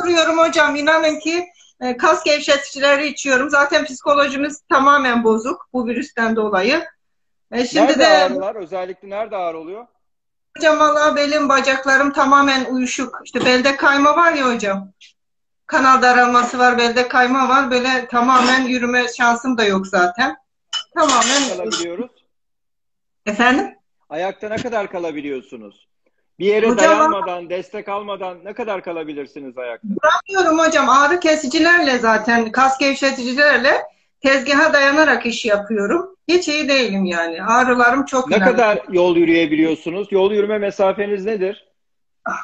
Duruyorum hocam. İnanın ki e, kas gevşeticileri içiyorum. Zaten psikolojimiz tamamen bozuk bu virüsten dolayı. E şimdi nerede de ağrılar? Özellikle nerede ağrı oluyor? Hocam valla belim, bacaklarım tamamen uyuşuk. İşte belde kayma var ya hocam. Kanal daralması var, belde kayma var. Böyle tamamen yürüme şansım da yok zaten. Tamamen kalabiliyoruz. Efendim? Ayakta ne kadar kalabiliyorsunuz? Bir yere hocam, dayanmadan, destek almadan ne kadar kalabilirsiniz ayakta? Duramıyorum hocam. Ağrı kesicilerle zaten, kas gevşeticilerle tezgaha dayanarak iş yapıyorum. Hiç iyi değilim yani. Ağrılarım çok Ne önemli. kadar yol yürüyebiliyorsunuz? Yol yürüme mesafeniz nedir?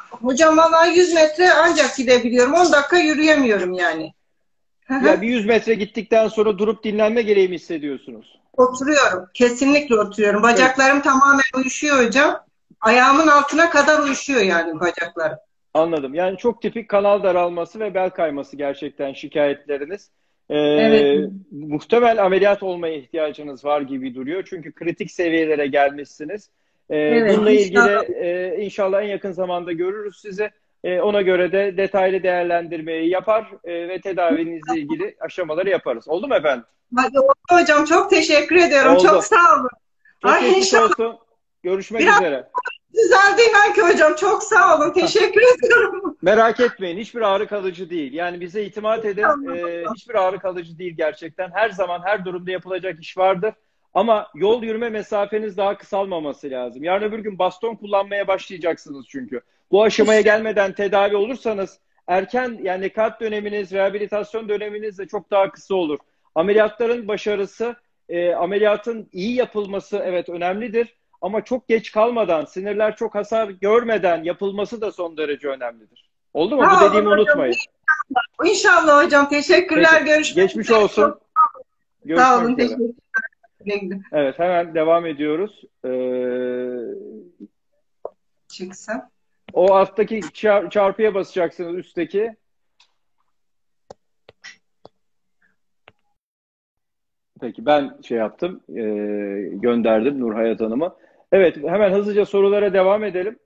Hocam valla 100 metre ancak gidebiliyorum. 10 dakika yürüyemiyorum yani. ya bir 100 metre gittikten sonra durup dinlenme gereği mi hissediyorsunuz? Oturuyorum. Kesinlikle oturuyorum. Bacaklarım evet. tamamen uyuşuyor hocam. Ayağımın altına kadar uyuşuyor yani bacaklarım. Anladım. Yani çok tipik kanal daralması ve bel kayması gerçekten şikayetleriniz. Ee, evet. Muhtemel ameliyat olmaya ihtiyacınız var gibi duruyor. Çünkü kritik seviyelere gelmişsiniz. Ee, evet, bununla inşallah. ilgili e, inşallah en yakın zamanda görürüz sizi. E, ona göre de detaylı değerlendirmeyi yapar e, ve tedavinizle ilgili aşamaları yaparız. Oldu mu efendim? Hadi oldu hocam. Çok teşekkür ediyorum. Oldu. Çok sağ olun. Çok Ay, inşallah. olsun. Görüşmek Biraz üzere. Düzeldi inan ki hocam. Çok sağ olun. Teşekkür ediyorum. Merak etmeyin. Hiçbir ağrı kalıcı değil. Yani bize itimat edin. Ee, hiçbir ağrı kalıcı değil gerçekten. Her zaman her durumda yapılacak iş vardır. Ama yol yürüme mesafeniz daha kısalmaması lazım. Yarın öbür gün baston kullanmaya başlayacaksınız çünkü. Bu aşamaya gelmeden tedavi olursanız erken yani kat döneminiz, rehabilitasyon döneminiz de çok daha kısa olur. Ameliyatların başarısı, e, ameliyatın iyi yapılması evet önemlidir. Ama çok geç kalmadan, sinirler çok hasar görmeden yapılması da son derece önemlidir. Oldu mu? Ha, Bu dediğimi hocam. unutmayın. İnşallah. İnşallah hocam. Teşekkürler. Peki. Görüşmek Geçmiş olsun. Görüşmek Sağ olun. Teşekkürler. Evet hemen devam ediyoruz. Ee, Çıksın. O alttaki çarpıya basacaksınız üstteki. Peki ben şey yaptım, e, gönderdim Nur Hayat Hanım'a. Evet hemen hızlıca sorulara devam edelim.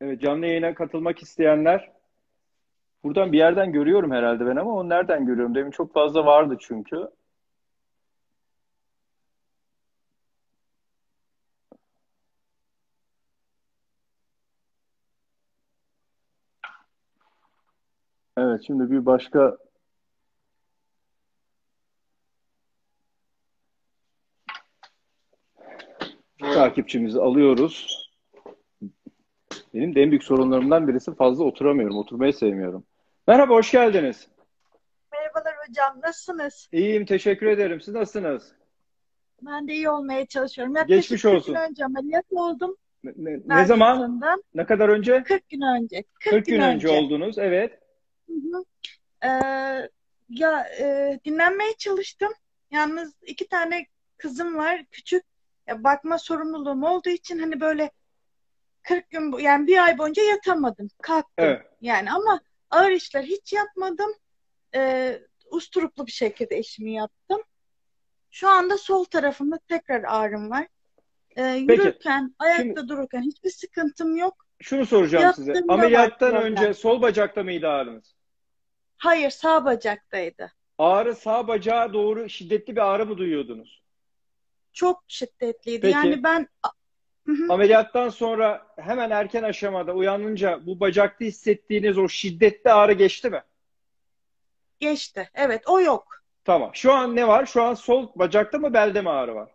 Evet canlı yayına katılmak isteyenler buradan bir yerden görüyorum herhalde ben ama onu nereden görüyorum? Demin çok fazla vardı çünkü. Evet, şimdi bir başka takipçimizi alıyoruz. Benim de en büyük sorunlarımdan birisi fazla oturamıyorum. Oturmayı sevmiyorum. Merhaba, hoş geldiniz. Merhabalar hocam, nasılsınız? İyiyim, teşekkür ederim. Siz nasılsınız? Ben de iyi olmaya çalışıyorum. Yaklaşık Geçmiş olsun. 40 gün önce ameliyat oldum. Ne, ne, ne zaman? Ne kadar önce? 40 gün önce. 40, 40 gün, gün önce. önce oldunuz, evet. Ee, ya e, dinlenmeye çalıştım. Yalnız iki tane kızım var küçük. Ya, bakma sorumluluğum olduğu için hani böyle 40 gün yani bir ay boyunca yatamadım. Kalktım. Evet. Yani ama ağır işler hiç yapmadım. Ee, usturuplu bir şekilde işimi yaptım. Şu anda sol tarafımda tekrar ağrım var. Ee, yürürken, Peki. ayakta Şimdi, dururken hiçbir sıkıntım yok. Şunu soracağım Yattığımda size. Ameliyattan önce sol bacakta mıydı ağrınız? Hayır sağ bacaktaydı. Ağrı sağ bacağa doğru şiddetli bir ağrı mı duyuyordunuz? Çok şiddetliydi. Peki. Yani ben ameliyattan sonra hemen erken aşamada uyanınca bu bacakta hissettiğiniz o şiddetli ağrı geçti mi? Geçti. Evet o yok. Tamam. Şu an ne var? Şu an sol bacakta mı belde mi ağrı var?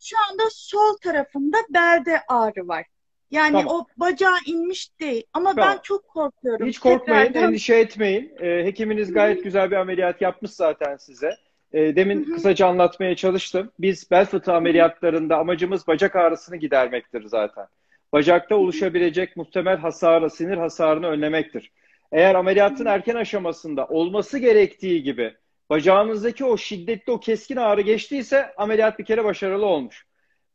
Şu anda sol tarafında belde ağrı var. Yani tamam. o bacağı inmiş değil. Ama tamam. ben çok korkuyorum. Hiç korkmayın, Tekrardan... endişe etmeyin. Ee, hekiminiz gayet Hı-hı. güzel bir ameliyat yapmış zaten size. Ee, demin Hı-hı. kısaca anlatmaya çalıştım. Biz bel fıtığı ameliyatlarında amacımız bacak ağrısını gidermektir zaten. Bacakta oluşabilecek muhtemel hasarı, sinir hasarını önlemektir. Eğer ameliyatın erken aşamasında olması gerektiği gibi bacağınızdaki o şiddetli, o keskin ağrı geçtiyse ameliyat bir kere başarılı olmuş.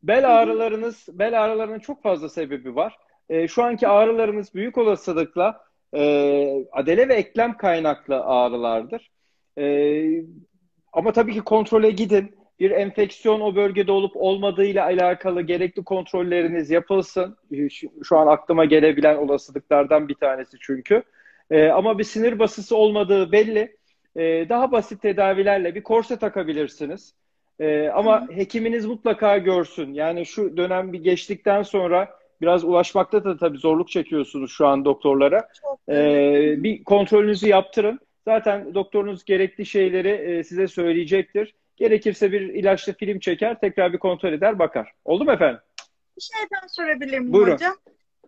Bel ağrılarınız, bel ağrılarının çok fazla sebebi var. E, şu anki ağrılarınız büyük olasılıkla e, adele ve eklem kaynaklı ağrılardır. E, ama tabii ki kontrole gidin. Bir enfeksiyon o bölgede olup olmadığıyla alakalı gerekli kontrolleriniz yapılsın. Şu, şu an aklıma gelebilen olasılıklardan bir tanesi çünkü. E, ama bir sinir basısı olmadığı belli. E, daha basit tedavilerle bir korse takabilirsiniz. Ee, ama Hı. hekiminiz mutlaka görsün. Yani şu dönem bir geçtikten sonra biraz ulaşmakta da tabii zorluk çekiyorsunuz şu an doktorlara. Ee, bir kontrolünüzü yaptırın. Zaten doktorunuz gerekli şeyleri e, size söyleyecektir. Gerekirse bir ilaçlı film çeker, tekrar bir kontrol eder, bakar. Oldu mu efendim? Bir şeyden sorabilir miyim Buyurun. hocam?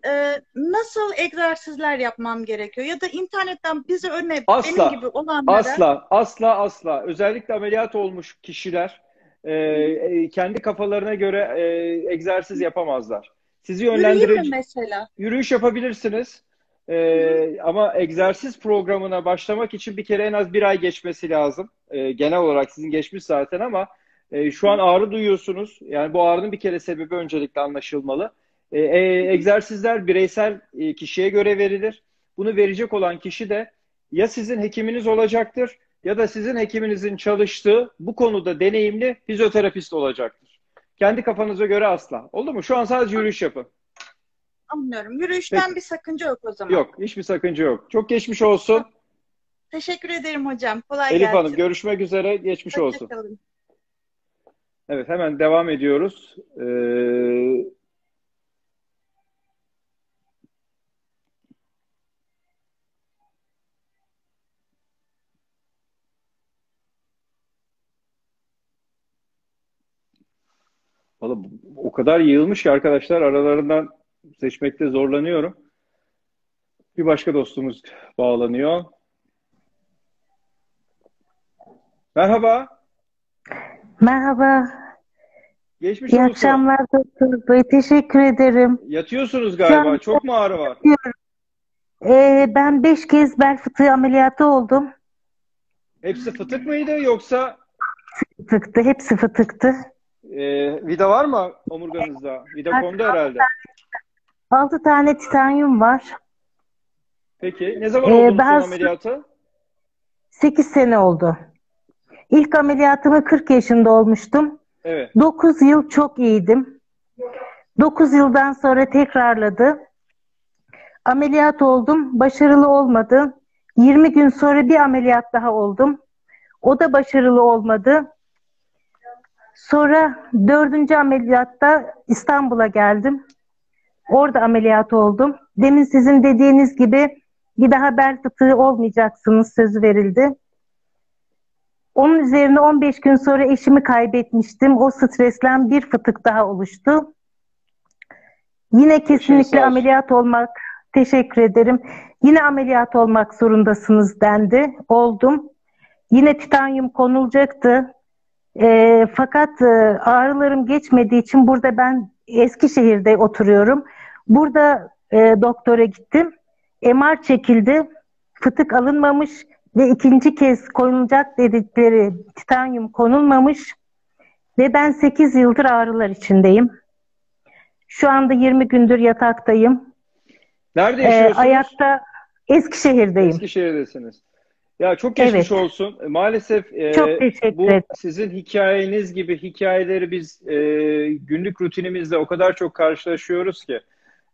Ee, nasıl egzersizler yapmam gerekiyor? Ya da internetten bize örnek asla, benim gibi olanlara... Asla, asla, asla. Özellikle ameliyat olmuş kişiler e, kendi kafalarına göre e, egzersiz yapamazlar. Sizi yönlendirici mesela. Yürüyüş yapabilirsiniz. Ee, ama egzersiz programına başlamak için bir kere en az bir ay geçmesi lazım. Ee, genel olarak sizin geçmiş zaten ama e, şu an ağrı duyuyorsunuz. Yani bu ağrının bir kere sebebi öncelikle anlaşılmalı. Ee, e, egzersizler bireysel e, kişiye göre verilir. Bunu verecek olan kişi de ya sizin hekiminiz olacaktır ya da sizin hekiminizin çalıştığı bu konuda deneyimli fizyoterapist olacaktır. Kendi kafanıza göre asla. Oldu mu? Şu an sadece yürüyüş yapın. Anlıyorum. Yürüyüşten Peki. bir sakınca yok o zaman. Yok. Hiçbir sakınca yok. Çok geçmiş olsun. Teşekkür ederim hocam. Kolay Elif gelsin. Hanım görüşmek üzere. Geçmiş olsun. Hoşçakalın. Evet hemen devam ediyoruz. Ee, Valla o kadar yığılmış ki arkadaşlar aralarından seçmekte zorlanıyorum. Bir başka dostumuz bağlanıyor. Merhaba. Merhaba. Geçmiş İyi olsun. akşamlar doktor bey. Teşekkür ederim. Yatıyorsunuz galiba. Can- Çok mu ağrı var? Ee, ben beş kez bel fıtığı ameliyatı oldum. Hepsi fıtık mıydı yoksa Fıtıktı. Hepsi fıtıktı. E, vida var mı omurganızda? Vida kondu herhalde. Altı tane titanyum var. Peki. Ne zaman Ee, oldunuz son bazı- ameliyatı? Sekiz sene oldu. İlk ameliyatımı 40 yaşında olmuştum. Evet. 9 yıl çok iyiydim. 9 yıldan sonra tekrarladı. Ameliyat oldum. Başarılı olmadı. 20 gün sonra bir ameliyat daha oldum. O da başarılı olmadı. Sonra dördüncü ameliyatta İstanbul'a geldim. Orada ameliyat oldum. Demin sizin dediğiniz gibi bir daha bel fıtığı olmayacaksınız sözü verildi. Onun üzerine 15 gün sonra eşimi kaybetmiştim. O streslen bir fıtık daha oluştu. Yine kesinlikle sağ olsun. ameliyat olmak, teşekkür ederim. Yine ameliyat olmak zorundasınız dendi. Oldum. Yine titanyum konulacaktı. Ee, fakat e, ağrılarım geçmediği için burada ben Eskişehir'de oturuyorum. Burada e, doktora gittim. MR çekildi. Fıtık alınmamış ve ikinci kez konulacak dedikleri titanyum konulmamış ve ben 8 yıldır ağrılar içindeyim. Şu anda 20 gündür yataktayım. Nerede Ee, yaşıyorsunuz? ayakta Eskişehir'deyim. Eskişehir'desiniz. Ya çok geçmiş Evet. olsun. E, Maalesef e, Çok bu sizin hikayeniz gibi hikayeleri biz e, günlük rutinimizde o kadar çok karşılaşıyoruz ki.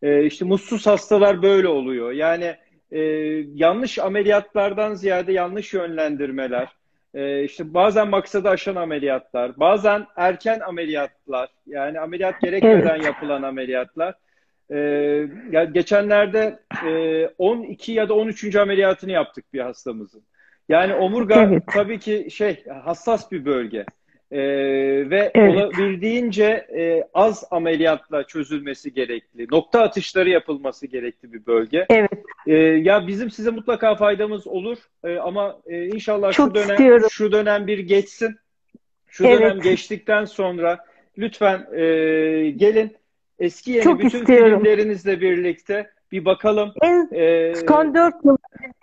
E, işte mutsuz hastalar böyle oluyor. Yani e, yanlış ameliyatlardan ziyade yanlış yönlendirmeler, e, işte bazen maksadı aşan ameliyatlar, bazen erken ameliyatlar, yani ameliyat gerekmeden yapılan ameliyatlar. E, ya geçenlerde e, 12 ya da 13. ameliyatını yaptık bir hastamızın. Yani omurga Evet. tabii ki şey hassas bir bölge. E, ve Evet. olabildiğince e, az ameliyatla çözülmesi gerekli. Nokta atışları yapılması gerekli bir bölge. Evet. E, ya bizim size mutlaka faydamız olur E, ama e, inşallah şu Çok dönem istiyorum. şu dönem bir geçsin. Şu Evet. dönem geçtikten sonra lütfen e, gelin eski yeni Çok bütün istiyorum. filmlerinizle birlikte bir bakalım. En E, son 4 yıl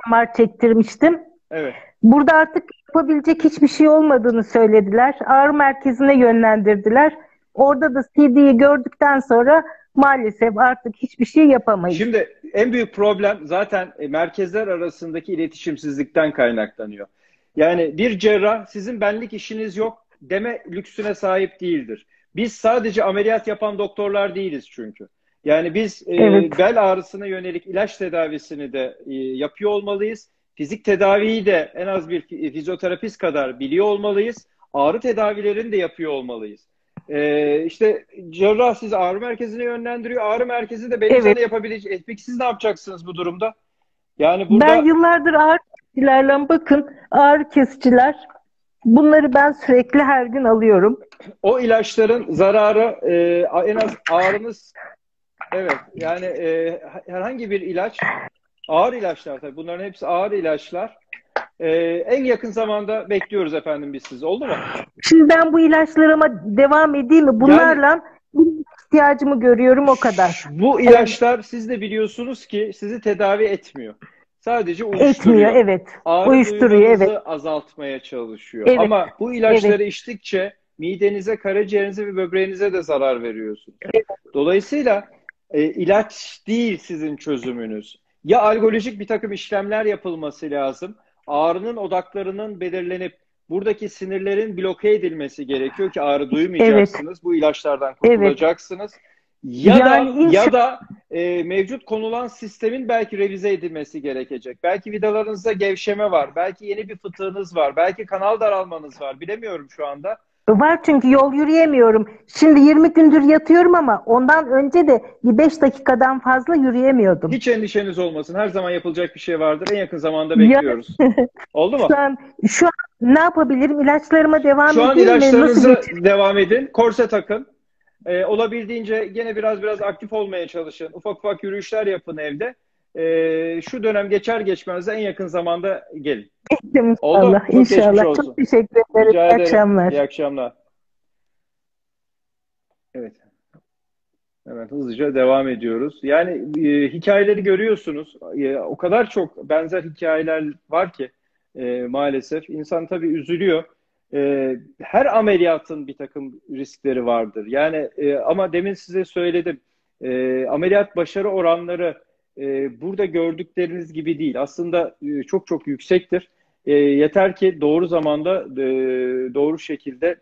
MR çektirmiştim. evet. Burada artık yapabilecek hiçbir şey olmadığını söylediler. Ağrı merkezine yönlendirdiler. Orada da CD'yi gördükten sonra maalesef artık hiçbir şey yapamayız. Şimdi en büyük problem zaten e, merkezler arasındaki iletişimsizlikten kaynaklanıyor. Yani bir cerrah sizin benlik işiniz yok deme lüksüne sahip değildir. Biz sadece ameliyat yapan doktorlar değiliz çünkü. Yani biz e, Evet. bel ağrısına yönelik ilaç tedavisini de e, yapıyor olmalıyız. Fizik tedaviyi de en az bir fi- fizyoterapist kadar biliyor olmalıyız. Ağrı tedavilerini de yapıyor olmalıyız. E, işte cerrah sizi ağrı merkezine yönlendiriyor. Ağrı merkezi de benim Evet. sana yapabilecek. E, Peki siz ne yapacaksınız bu durumda? Yani burada Ben yıllardır ağrı kesicilerle bakın ağrı kesiciler bunları ben sürekli her gün alıyorum. o ilaçların zararı e, en az ağrınız evet yani e, herhangi bir ilaç ağır ilaçlar tabii bunların hepsi ağır ilaçlar. E, en yakın zamanda bekliyoruz efendim biz sizi. Oldu mu? Şimdi ben bu ilaçlarıma devam edeyim mi? Bunlarla ihtiyacımı görüyorum o kadar. Bu ilaçlar siz de biliyorsunuz ki sizi tedavi etmiyor. Sadece uyuşturuyor. Etmiyor evet. Ağrı Uyuşturuyor, evet. azaltmaya çalışıyor. Evet, Ama bu ilaçları içtikçe midenize, karaciğerinize ve böbreğinize de zarar veriyorsunuz. Dolayısıyla e, ilaç değil sizin çözümünüz. Ya algolojik bir takım işlemler yapılması lazım. Ağrının odaklarının belirlenip buradaki sinirlerin bloke edilmesi gerekiyor ki ağrı duymayacaksınız. Bu ilaçlardan kurtulacaksınız. Ya Yani da inşa- ya da e, mevcut konulan sistemin belki revize edilmesi gerekecek. Belki vidalarınızda gevşeme var. Belki yeni bir fıtığınız var. Belki kanal daralmanız var. Bilemiyorum şu anda. Var çünkü yol yürüyemiyorum. Şimdi 20 gündür yatıyorum ama ondan önce de bir 5 dakikadan fazla yürüyemiyordum. Hiç endişeniz olmasın. Her zaman yapılacak bir şey vardır. En yakın zamanda bekliyoruz. Oldu mu? Şu an, şu an ne yapabilirim? İlaçlarıma devam Şu an edeyim? Nasıl ilaçlarınızı geçireyim? devam edin. Korse takın. Ee, olabildiğince gene biraz biraz aktif olmaya çalışın. Ufak ufak yürüyüşler yapın evde. Ee, şu dönem geçer geçmez en yakın zamanda gelin. Oldu. İnşallah. Çok geçmiş İnşallah. Çok teşekkür ederim. Rica İyi ederim. akşamlar. İyi akşamlar. Evet. Evet hızlıca devam ediyoruz. Yani e, hikayeleri görüyorsunuz. E, o kadar çok benzer hikayeler var ki e, maalesef. İnsan tabii üzülüyor. E, her ameliyatın bir takım riskleri vardır. Yani e, ama demin size söyledim. E, ameliyat başarı oranları e, burada gördükleriniz gibi değil. Aslında e, çok çok yüksektir. E, yeter ki doğru zamanda e, doğru şekilde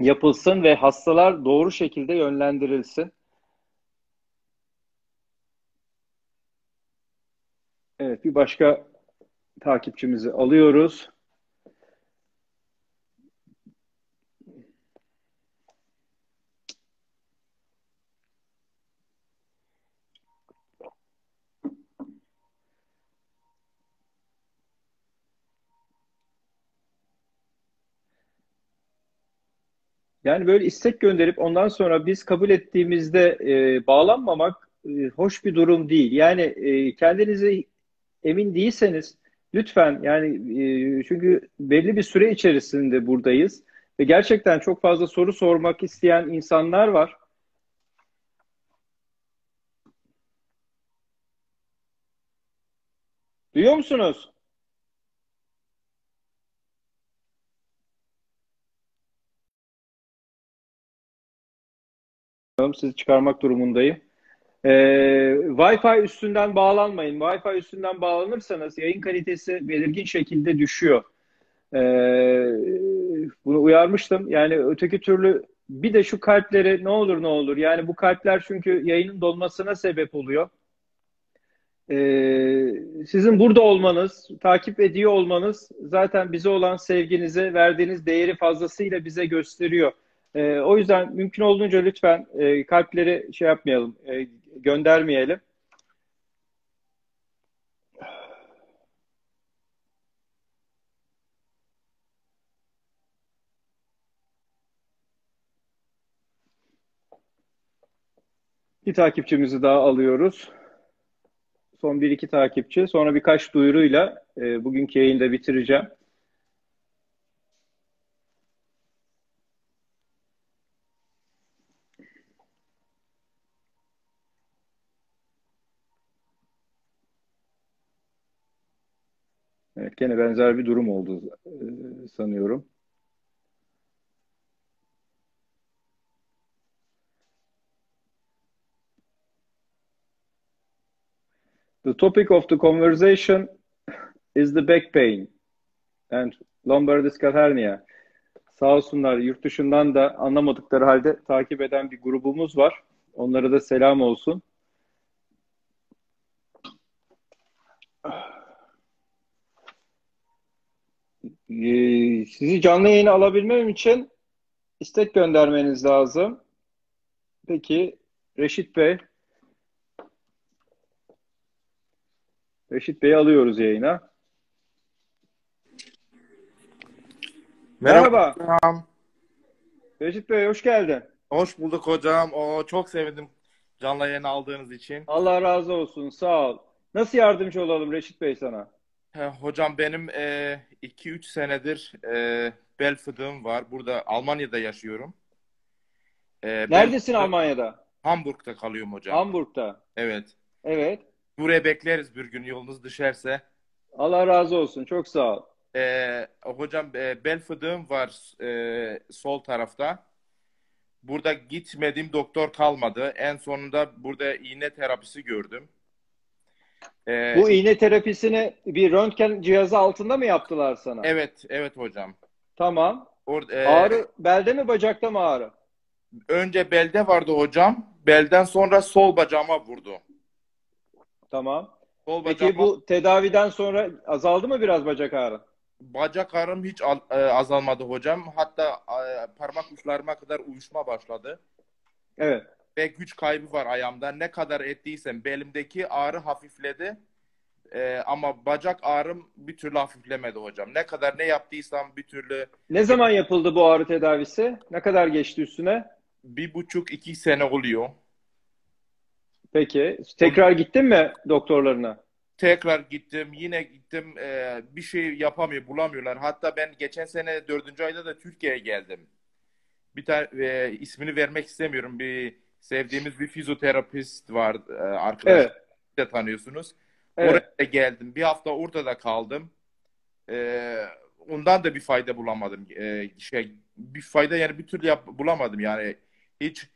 yapılsın ve hastalar doğru şekilde yönlendirilsin. Evet, bir başka takipçimizi alıyoruz. Yani böyle istek gönderip ondan sonra biz kabul ettiğimizde e, bağlanmamak e, hoş bir durum değil. Yani e, kendinize emin değilseniz lütfen yani e, çünkü belli bir süre içerisinde buradayız ve gerçekten çok fazla soru sormak isteyen insanlar var. Duyuyor musunuz? Sizi çıkarmak durumundayım. Ee, Wi-Fi üstünden bağlanmayın. Wi-Fi üstünden bağlanırsanız yayın kalitesi belirgin şekilde düşüyor. Ee, bunu uyarmıştım. Yani öteki türlü bir de şu kalpleri ne olur ne olur. Yani bu kalpler çünkü yayının dolmasına sebep oluyor. Ee, sizin burada olmanız, takip ediyor olmanız zaten bize olan sevginizi, verdiğiniz değeri fazlasıyla bize gösteriyor. Ee, o yüzden mümkün olduğunca lütfen e, kalpleri şey yapmayalım, e, göndermeyelim. Bir takipçimizi daha alıyoruz. Son bir iki takipçi. Sonra birkaç duyuruyla e, bugünkü yayını da bitireceğim. Evet, gene benzer bir durum oldu e, sanıyorum. The topic of the conversation is the back pain and lumbar discal hernia. Sağ olsunlar yurt dışından da anlamadıkları halde takip eden bir grubumuz var. Onlara da selam olsun. Ee, sizi canlı yayına alabilmem için istek göndermeniz lazım. Peki Reşit Bey. Reşit Bey'i alıyoruz yayına. Merhaba. hocam. Reşit Bey hoş geldin. Hoş bulduk hocam. O çok sevindim canlı yayın aldığınız için. Allah razı olsun. Sağ ol. Nasıl yardımcı olalım Reşit Bey sana? He, hocam benim 2-3 senedir e, bel fıtığım var. Burada Almanya'da yaşıyorum. E, bel Neredesin fıtığı- Almanya'da? Hamburg'da kalıyorum hocam. Hamburg'da. Evet. Evet. Buraya bekleriz bir gün yolunuz düşerse. Allah razı olsun. Çok sağ ol. E, hocam e, bel fıtığım var e, sol tarafta. Burada gitmedim doktor kalmadı. En sonunda burada iğne terapisi gördüm. E, Bu iğne terapisini bir röntgen cihazı altında mı yaptılar sana? Evet, evet hocam. Tamam. Orada, e, Ağrı belde mi bacakta mı ağrı? önce belde vardı hocam. Belden sonra sol bacağıma vurdu. Tamam. Sol Peki bacağıma bu tedaviden sonra azaldı mı biraz bacak ağrın? bacak ağrım hiç e, azalmadı hocam. Hatta e, parmak uçlarıma kadar uyuşma başladı. Evet. Ve güç kaybı var ayağımda. Ne kadar ettiysem belimdeki ağrı hafifledi. E, ama bacak ağrım bir türlü hafiflemedi hocam. Ne kadar ne yaptıysam bir türlü Ne zaman yapıldı bu ağrı tedavisi? Ne kadar geçti üstüne? bir buçuk iki sene oluyor. Peki. Tekrar gittin mi doktorlarına? Tekrar gittim, yine gittim. Ee, bir şey yapamıyor, bulamıyorlar. Hatta ben geçen sene dördüncü ayda da Türkiye'ye geldim. Bir tane e, ismini vermek istemiyorum. Bir sevdiğimiz bir fizyoterapist var e, arkadaş. Evet. De tanıyorsunuz. Evet. Oraya geldim. Bir hafta orada da kaldım. Ee, ondan da bir fayda bulamadım. Ee, şey, bir fayda yani bir türlü yap- bulamadım yani. Hiç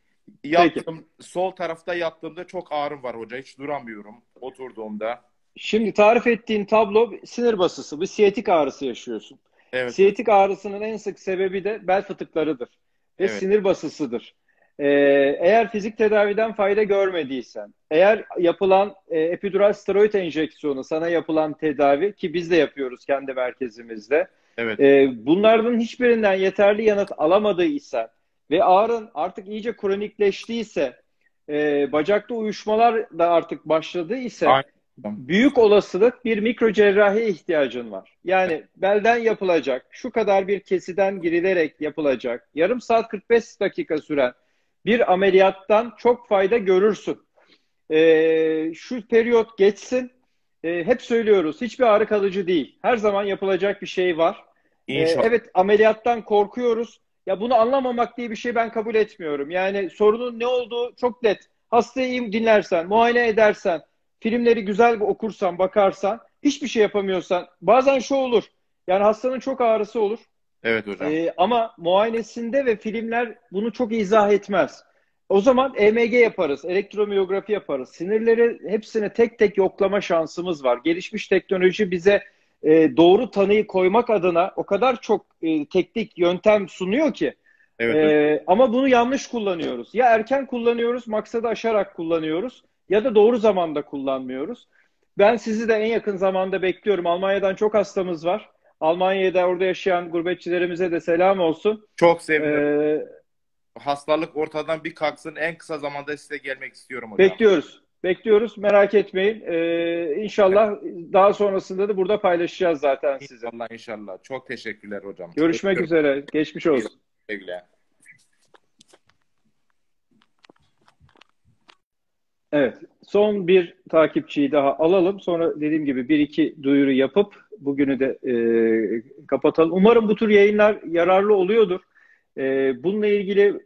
yattım. Sol tarafta yattığımda çok ağrım var hoca. Hiç duramıyorum oturduğumda. Şimdi tarif ettiğin tablo sinir basısı, bir siyatik ağrısı yaşıyorsun. Evet. Siyatik ağrısının en sık sebebi de bel fıtıklarıdır ve Evet. sinir basısıdır. Ee, eğer fizik tedaviden fayda görmediysen, eğer yapılan e, epidural steroid enjeksiyonu, sana yapılan tedavi ki biz de yapıyoruz kendi merkezimizde, Evet. e, bunlardan hiçbirinden yeterli yanıt alamadıysan ve ağrın artık iyice kronikleştiyse, e, bacakta uyuşmalar da artık başladıysa, Aynen. büyük olasılık bir mikro cerrahi ihtiyacın var. Yani belden yapılacak, şu kadar bir kesiden girilerek yapılacak, yarım saat 45 dakika süren bir ameliyattan çok fayda görürsün. Ee, şu periyot geçsin. Ee, hep söylüyoruz, hiçbir ağrı kalıcı değil. Her zaman yapılacak bir şey var. İnşallah. evet ameliyattan korkuyoruz. Ya bunu anlamamak diye bir şey ben kabul etmiyorum. Yani sorunun ne olduğu çok net. Hastayı iyi dinlersen, muayene edersen, filmleri güzel okursan, bakarsan, hiçbir şey yapamıyorsan, bazen şu olur. Yani hastanın çok ağrısı olur. Evet hocam. Ee, ama muayenesinde ve filmler bunu çok izah etmez. O zaman EMG yaparız, elektromiyografi yaparız. Sinirleri hepsini tek tek yoklama şansımız var. Gelişmiş teknoloji bize e, doğru tanıyı koymak adına o kadar çok e, teknik yöntem sunuyor ki. Evet. Ee, ama bunu yanlış kullanıyoruz. Ya erken kullanıyoruz, maksadı aşarak kullanıyoruz ya da doğru zamanda kullanmıyoruz. Ben sizi de en yakın zamanda bekliyorum. Almanya'dan çok hastamız var. Almanya'da orada yaşayan gurbetçilerimize de selam olsun. Çok sevinirim. Ee, Hastalık ortadan bir kalksın. En kısa zamanda size gelmek istiyorum hocam. bekliyoruz. Bekliyoruz. Merak etmeyin. Ee, inşallah daha sonrasında da burada paylaşacağız zaten size. İnşallah inşallah. Çok teşekkürler hocam. Görüşmek Öpüyorum. üzere. Geçmiş olsun. Sevgiler. Evet. Son bir takipçiyi daha alalım. Sonra dediğim gibi bir iki duyuru yapıp bugünü de e, kapatalım. Umarım bu tür yayınlar yararlı oluyordur. E, bununla ilgili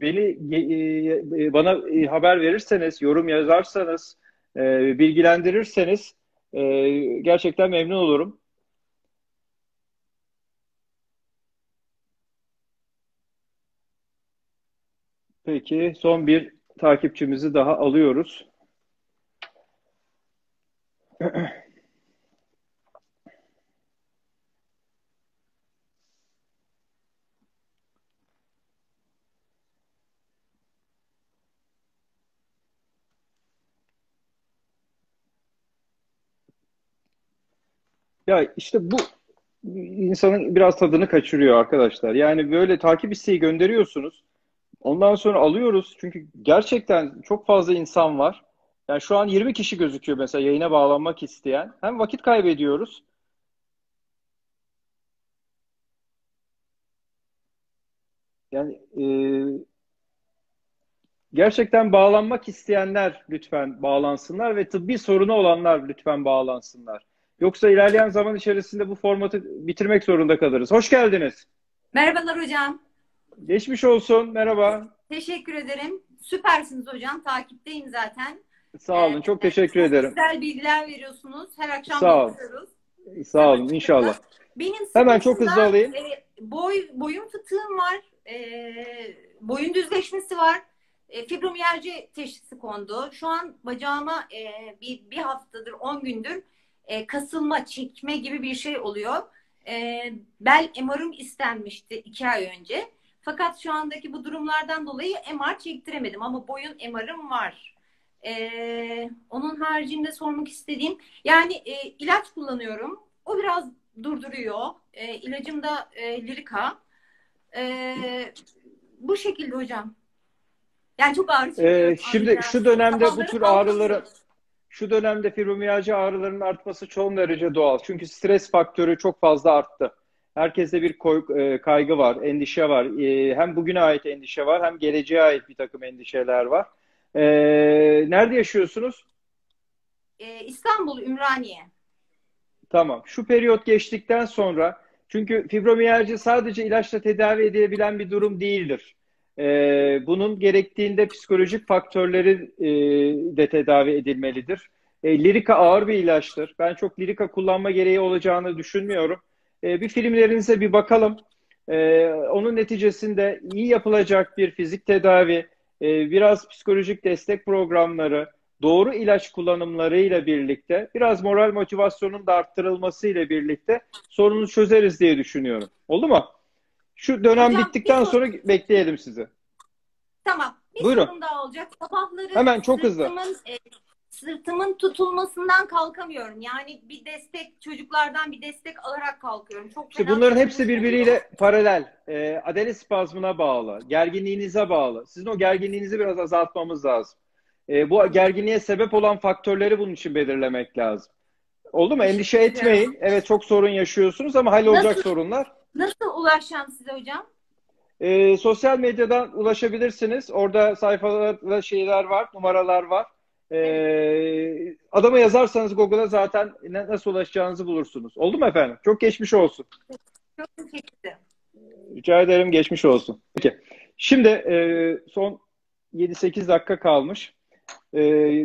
beni e, e, bana e, haber verirseniz, yorum yazarsanız, e, bilgilendirirseniz e, gerçekten memnun olurum. Peki son bir takipçimizi daha alıyoruz. Ya işte bu insanın biraz tadını kaçırıyor arkadaşlar. Yani böyle takip isteği gönderiyorsunuz. Ondan sonra alıyoruz. Çünkü gerçekten çok fazla insan var. Yani şu an 20 kişi gözüküyor mesela yayına bağlanmak isteyen. Hem vakit kaybediyoruz. Yani e, gerçekten bağlanmak isteyenler lütfen bağlansınlar ve tıbbi sorunu olanlar lütfen bağlansınlar. Yoksa ilerleyen zaman içerisinde bu formatı bitirmek zorunda kalırız. Hoş geldiniz. Merhabalar hocam. Geçmiş olsun. Merhaba. Teşekkür ederim. Süpersiniz hocam. Takipteyim zaten. Sağ olun. Çok teşekkür Çok ederim. güzel bilgiler veriyorsunuz. Her akşam Sağ olun. Sağ olun. İnşallah. Benim Hemen çok hızlı alayım. e, boy, boyun fıtığım var. E, boyun düzleşmesi var. E, fibromiyalji teşhisi kondu. Şu an bacağıma e, bir, bir haftadır, 10 gündür e, kasılma, çekme gibi bir şey oluyor. E, bel MR'ım istenmişti 2 ay önce. Fakat şu andaki bu durumlardan dolayı MR çektiremedim ama boyun MR'ım var. Ee, onun haricinde sormak istediğim yani e, ilaç kullanıyorum. O biraz durduruyor. E, ilacım da e, Lirika. E, bu şekilde hocam. Yani çok ağrı Ee, şimdi şu dönemde bu tür ağrıları şu dönemde fibromiyalji ağrılarının artması çok derece doğal. Çünkü stres faktörü çok fazla arttı. Herkeste bir e, kaygı var, endişe var. E, hem bugüne ait endişe var hem geleceğe ait bir takım endişeler var. E, nerede yaşıyorsunuz? İstanbul, Ümraniye. Tamam. Şu periyot geçtikten sonra çünkü fibromiyalji sadece ilaçla tedavi edilebilen bir durum değildir. bunun gerektiğinde psikolojik faktörleri de tedavi edilmelidir. lirika ağır bir ilaçtır. Ben çok lirika kullanma gereği olacağını düşünmüyorum. E, bir filmlerinize bir bakalım. E, onun neticesinde iyi yapılacak bir fizik tedavi, e, biraz psikolojik destek programları, doğru ilaç kullanımlarıyla birlikte, biraz moral motivasyonun da arttırılması ile birlikte sorunu çözeriz diye düşünüyorum. Oldu mu? Şu dönem Hocam, bittikten sonra bekleyelim sizi. Tamam. Bir Buyurun. sorum daha olacak. Sabahları Hemen çok hızlı. E, sırtımın tutulmasından kalkamıyorum. Yani bir destek çocuklardan bir destek alarak kalkıyorum. Çok işte bunların hepsi birbiriyle oluyor. paralel. E, adeli spazmına bağlı, gerginliğinize bağlı. Sizin o gerginliğinizi biraz azaltmamız lazım. E, bu gerginliğe sebep olan faktörleri bunun için belirlemek lazım. Oldu mu? Endişe etmeyin. Evet çok sorun yaşıyorsunuz ama hallolacak nasıl, sorunlar. Nasıl ulaşacağım size hocam? E, sosyal medyadan ulaşabilirsiniz. Orada sayfalarda şeyler var, numaralar var. Ee, adama yazarsanız Google'a zaten nasıl ulaşacağınızı bulursunuz. Oldu mu efendim? Çok geçmiş olsun. Çok teşekkür ederim. Rica ederim geçmiş olsun. Peki. Şimdi e, son 7-8 dakika kalmış. E,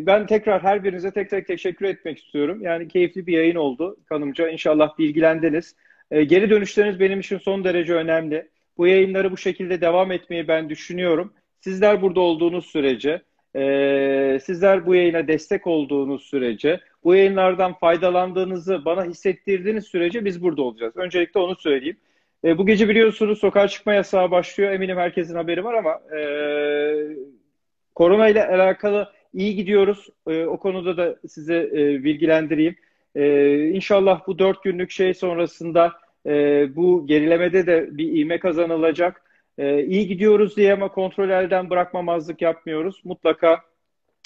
ben tekrar her birinize tek tek teşekkür etmek istiyorum. Yani keyifli bir yayın oldu kanımca. İnşallah bilgilendiniz. E, geri dönüşleriniz benim için son derece önemli. Bu yayınları bu şekilde devam etmeyi ben düşünüyorum. Sizler burada olduğunuz sürece ee, sizler bu yayına destek olduğunuz sürece, bu yayınlardan faydalandığınızı bana hissettirdiğiniz sürece biz burada olacağız. Öncelikle onu söyleyeyim. Ee, bu gece biliyorsunuz sokağa çıkma yasağı başlıyor. Eminim herkesin haberi var ama e, korona ile alakalı iyi gidiyoruz. E, o konuda da size e, bilgilendireyim. E, inşallah bu dört günlük şey sonrasında e, bu gerilemede de bir ivme kazanılacak. E, iyi gidiyoruz diye ama kontrol elden bırakmamazlık yapmıyoruz. Mutlaka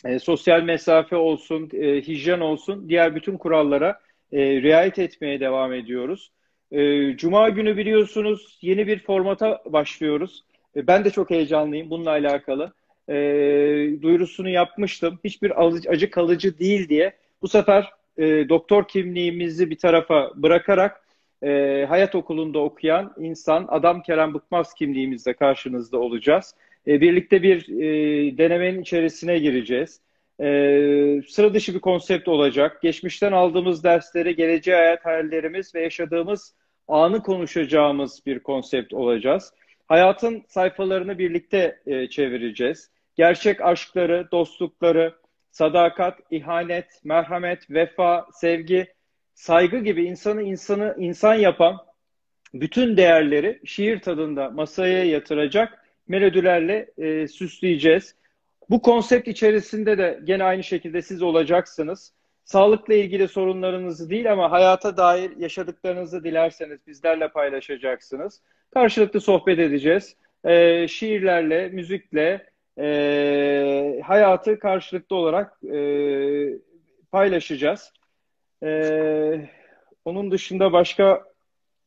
e, sosyal mesafe olsun, e, hijyen olsun, diğer bütün kurallara e, riayet etmeye devam ediyoruz. E, Cuma günü biliyorsunuz yeni bir formata başlıyoruz. E, ben de çok heyecanlıyım bununla alakalı. E, duyurusunu yapmıştım. Hiçbir acı kalıcı değil diye. Bu sefer e, doktor kimliğimizi bir tarafa bırakarak e, Hayat Okulu'nda okuyan insan Adam Kerem Bıkmaz kimliğimizle karşınızda olacağız. E, birlikte bir e, denemenin içerisine gireceğiz. E, sıra dışı bir konsept olacak. Geçmişten aldığımız dersleri, geleceğe hayat hayallerimiz ve yaşadığımız anı konuşacağımız bir konsept olacağız. Hayatın sayfalarını birlikte e, çevireceğiz. Gerçek aşkları, dostlukları, sadakat, ihanet, merhamet, vefa, sevgi saygı gibi insanı insanı insan yapan bütün değerleri şiir tadında masaya yatıracak melodilerle e, süsleyeceğiz. Bu konsept içerisinde de gene aynı şekilde siz olacaksınız. Sağlıkla ilgili sorunlarınızı değil ama hayata dair yaşadıklarınızı dilerseniz bizlerle paylaşacaksınız. Karşılıklı sohbet edeceğiz. E, şiirlerle, müzikle e, hayatı karşılıklı olarak e, paylaşacağız. Ee, onun dışında başka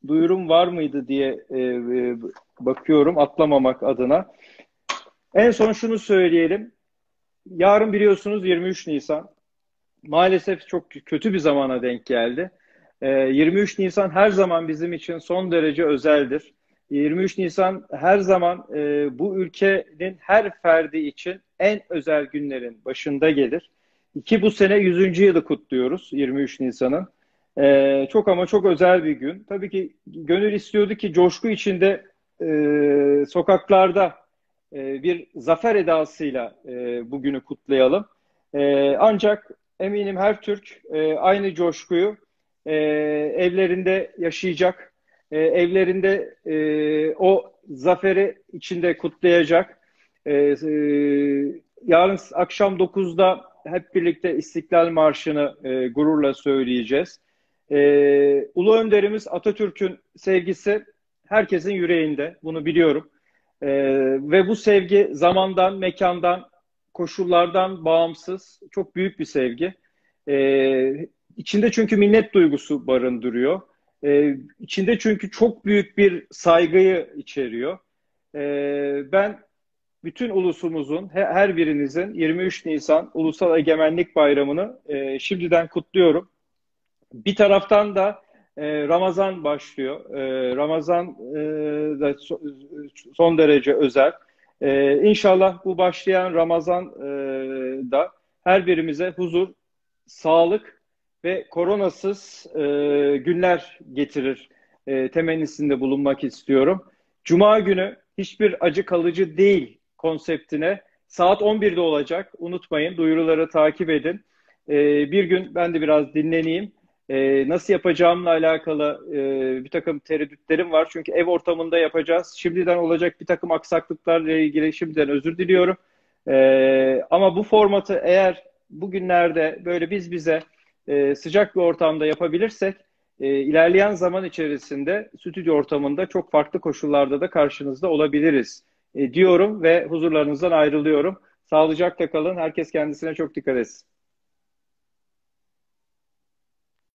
duyurum var mıydı diye e, e, bakıyorum atlamamak adına. En son şunu söyleyelim. Yarın biliyorsunuz 23 Nisan. Maalesef çok kötü bir zamana denk geldi. E, 23 Nisan her zaman bizim için son derece özeldir. 23 Nisan her zaman e, bu ülkenin her ferdi için en özel günlerin başında gelir. Ki bu sene 100. yılı kutluyoruz 23 Nisan'ın. Ee, çok ama çok özel bir gün. Tabii ki gönül istiyordu ki coşku içinde e, sokaklarda e, bir zafer edasıyla e, bugünü kutlayalım. E, ancak eminim her Türk e, aynı coşkuyu e, evlerinde yaşayacak, e, evlerinde e, o zaferi içinde kutlayacak. E, e, yarın akşam 9'da hep birlikte İstiklal Marşı'nı e, gururla söyleyeceğiz. E, Ulu Önderimiz Atatürk'ün sevgisi herkesin yüreğinde. Bunu biliyorum. E, ve bu sevgi zamandan, mekandan, koşullardan bağımsız. Çok büyük bir sevgi. E, içinde çünkü minnet duygusu barındırıyor. E, içinde çünkü çok büyük bir saygıyı içeriyor. E, ben bütün ulusumuzun, her birinizin 23 Nisan Ulusal Egemenlik Bayramı'nı e, şimdiden kutluyorum. Bir taraftan da e, Ramazan başlıyor. E, Ramazan e, da so, son derece özel. E, inşallah bu başlayan Ramazan e, da her birimize huzur, sağlık ve koronasız e, günler getirir e, temennisinde bulunmak istiyorum. Cuma günü hiçbir acı kalıcı değil konseptine saat 11'de olacak. Unutmayın duyuruları takip edin. E, bir gün ben de biraz dinleneyim. E, nasıl yapacağımla alakalı e, bir takım tereddütlerim var. Çünkü ev ortamında yapacağız. Şimdiden olacak bir takım aksaklıklarla ilgili şimdiden özür diliyorum. E, ama bu formatı eğer bugünlerde böyle biz bize e, sıcak bir ortamda yapabilirsek e, ilerleyen zaman içerisinde stüdyo ortamında çok farklı koşullarda da karşınızda olabiliriz diyorum ve huzurlarınızdan ayrılıyorum. Sağlıcakla kalın. Herkes kendisine çok dikkat etsin.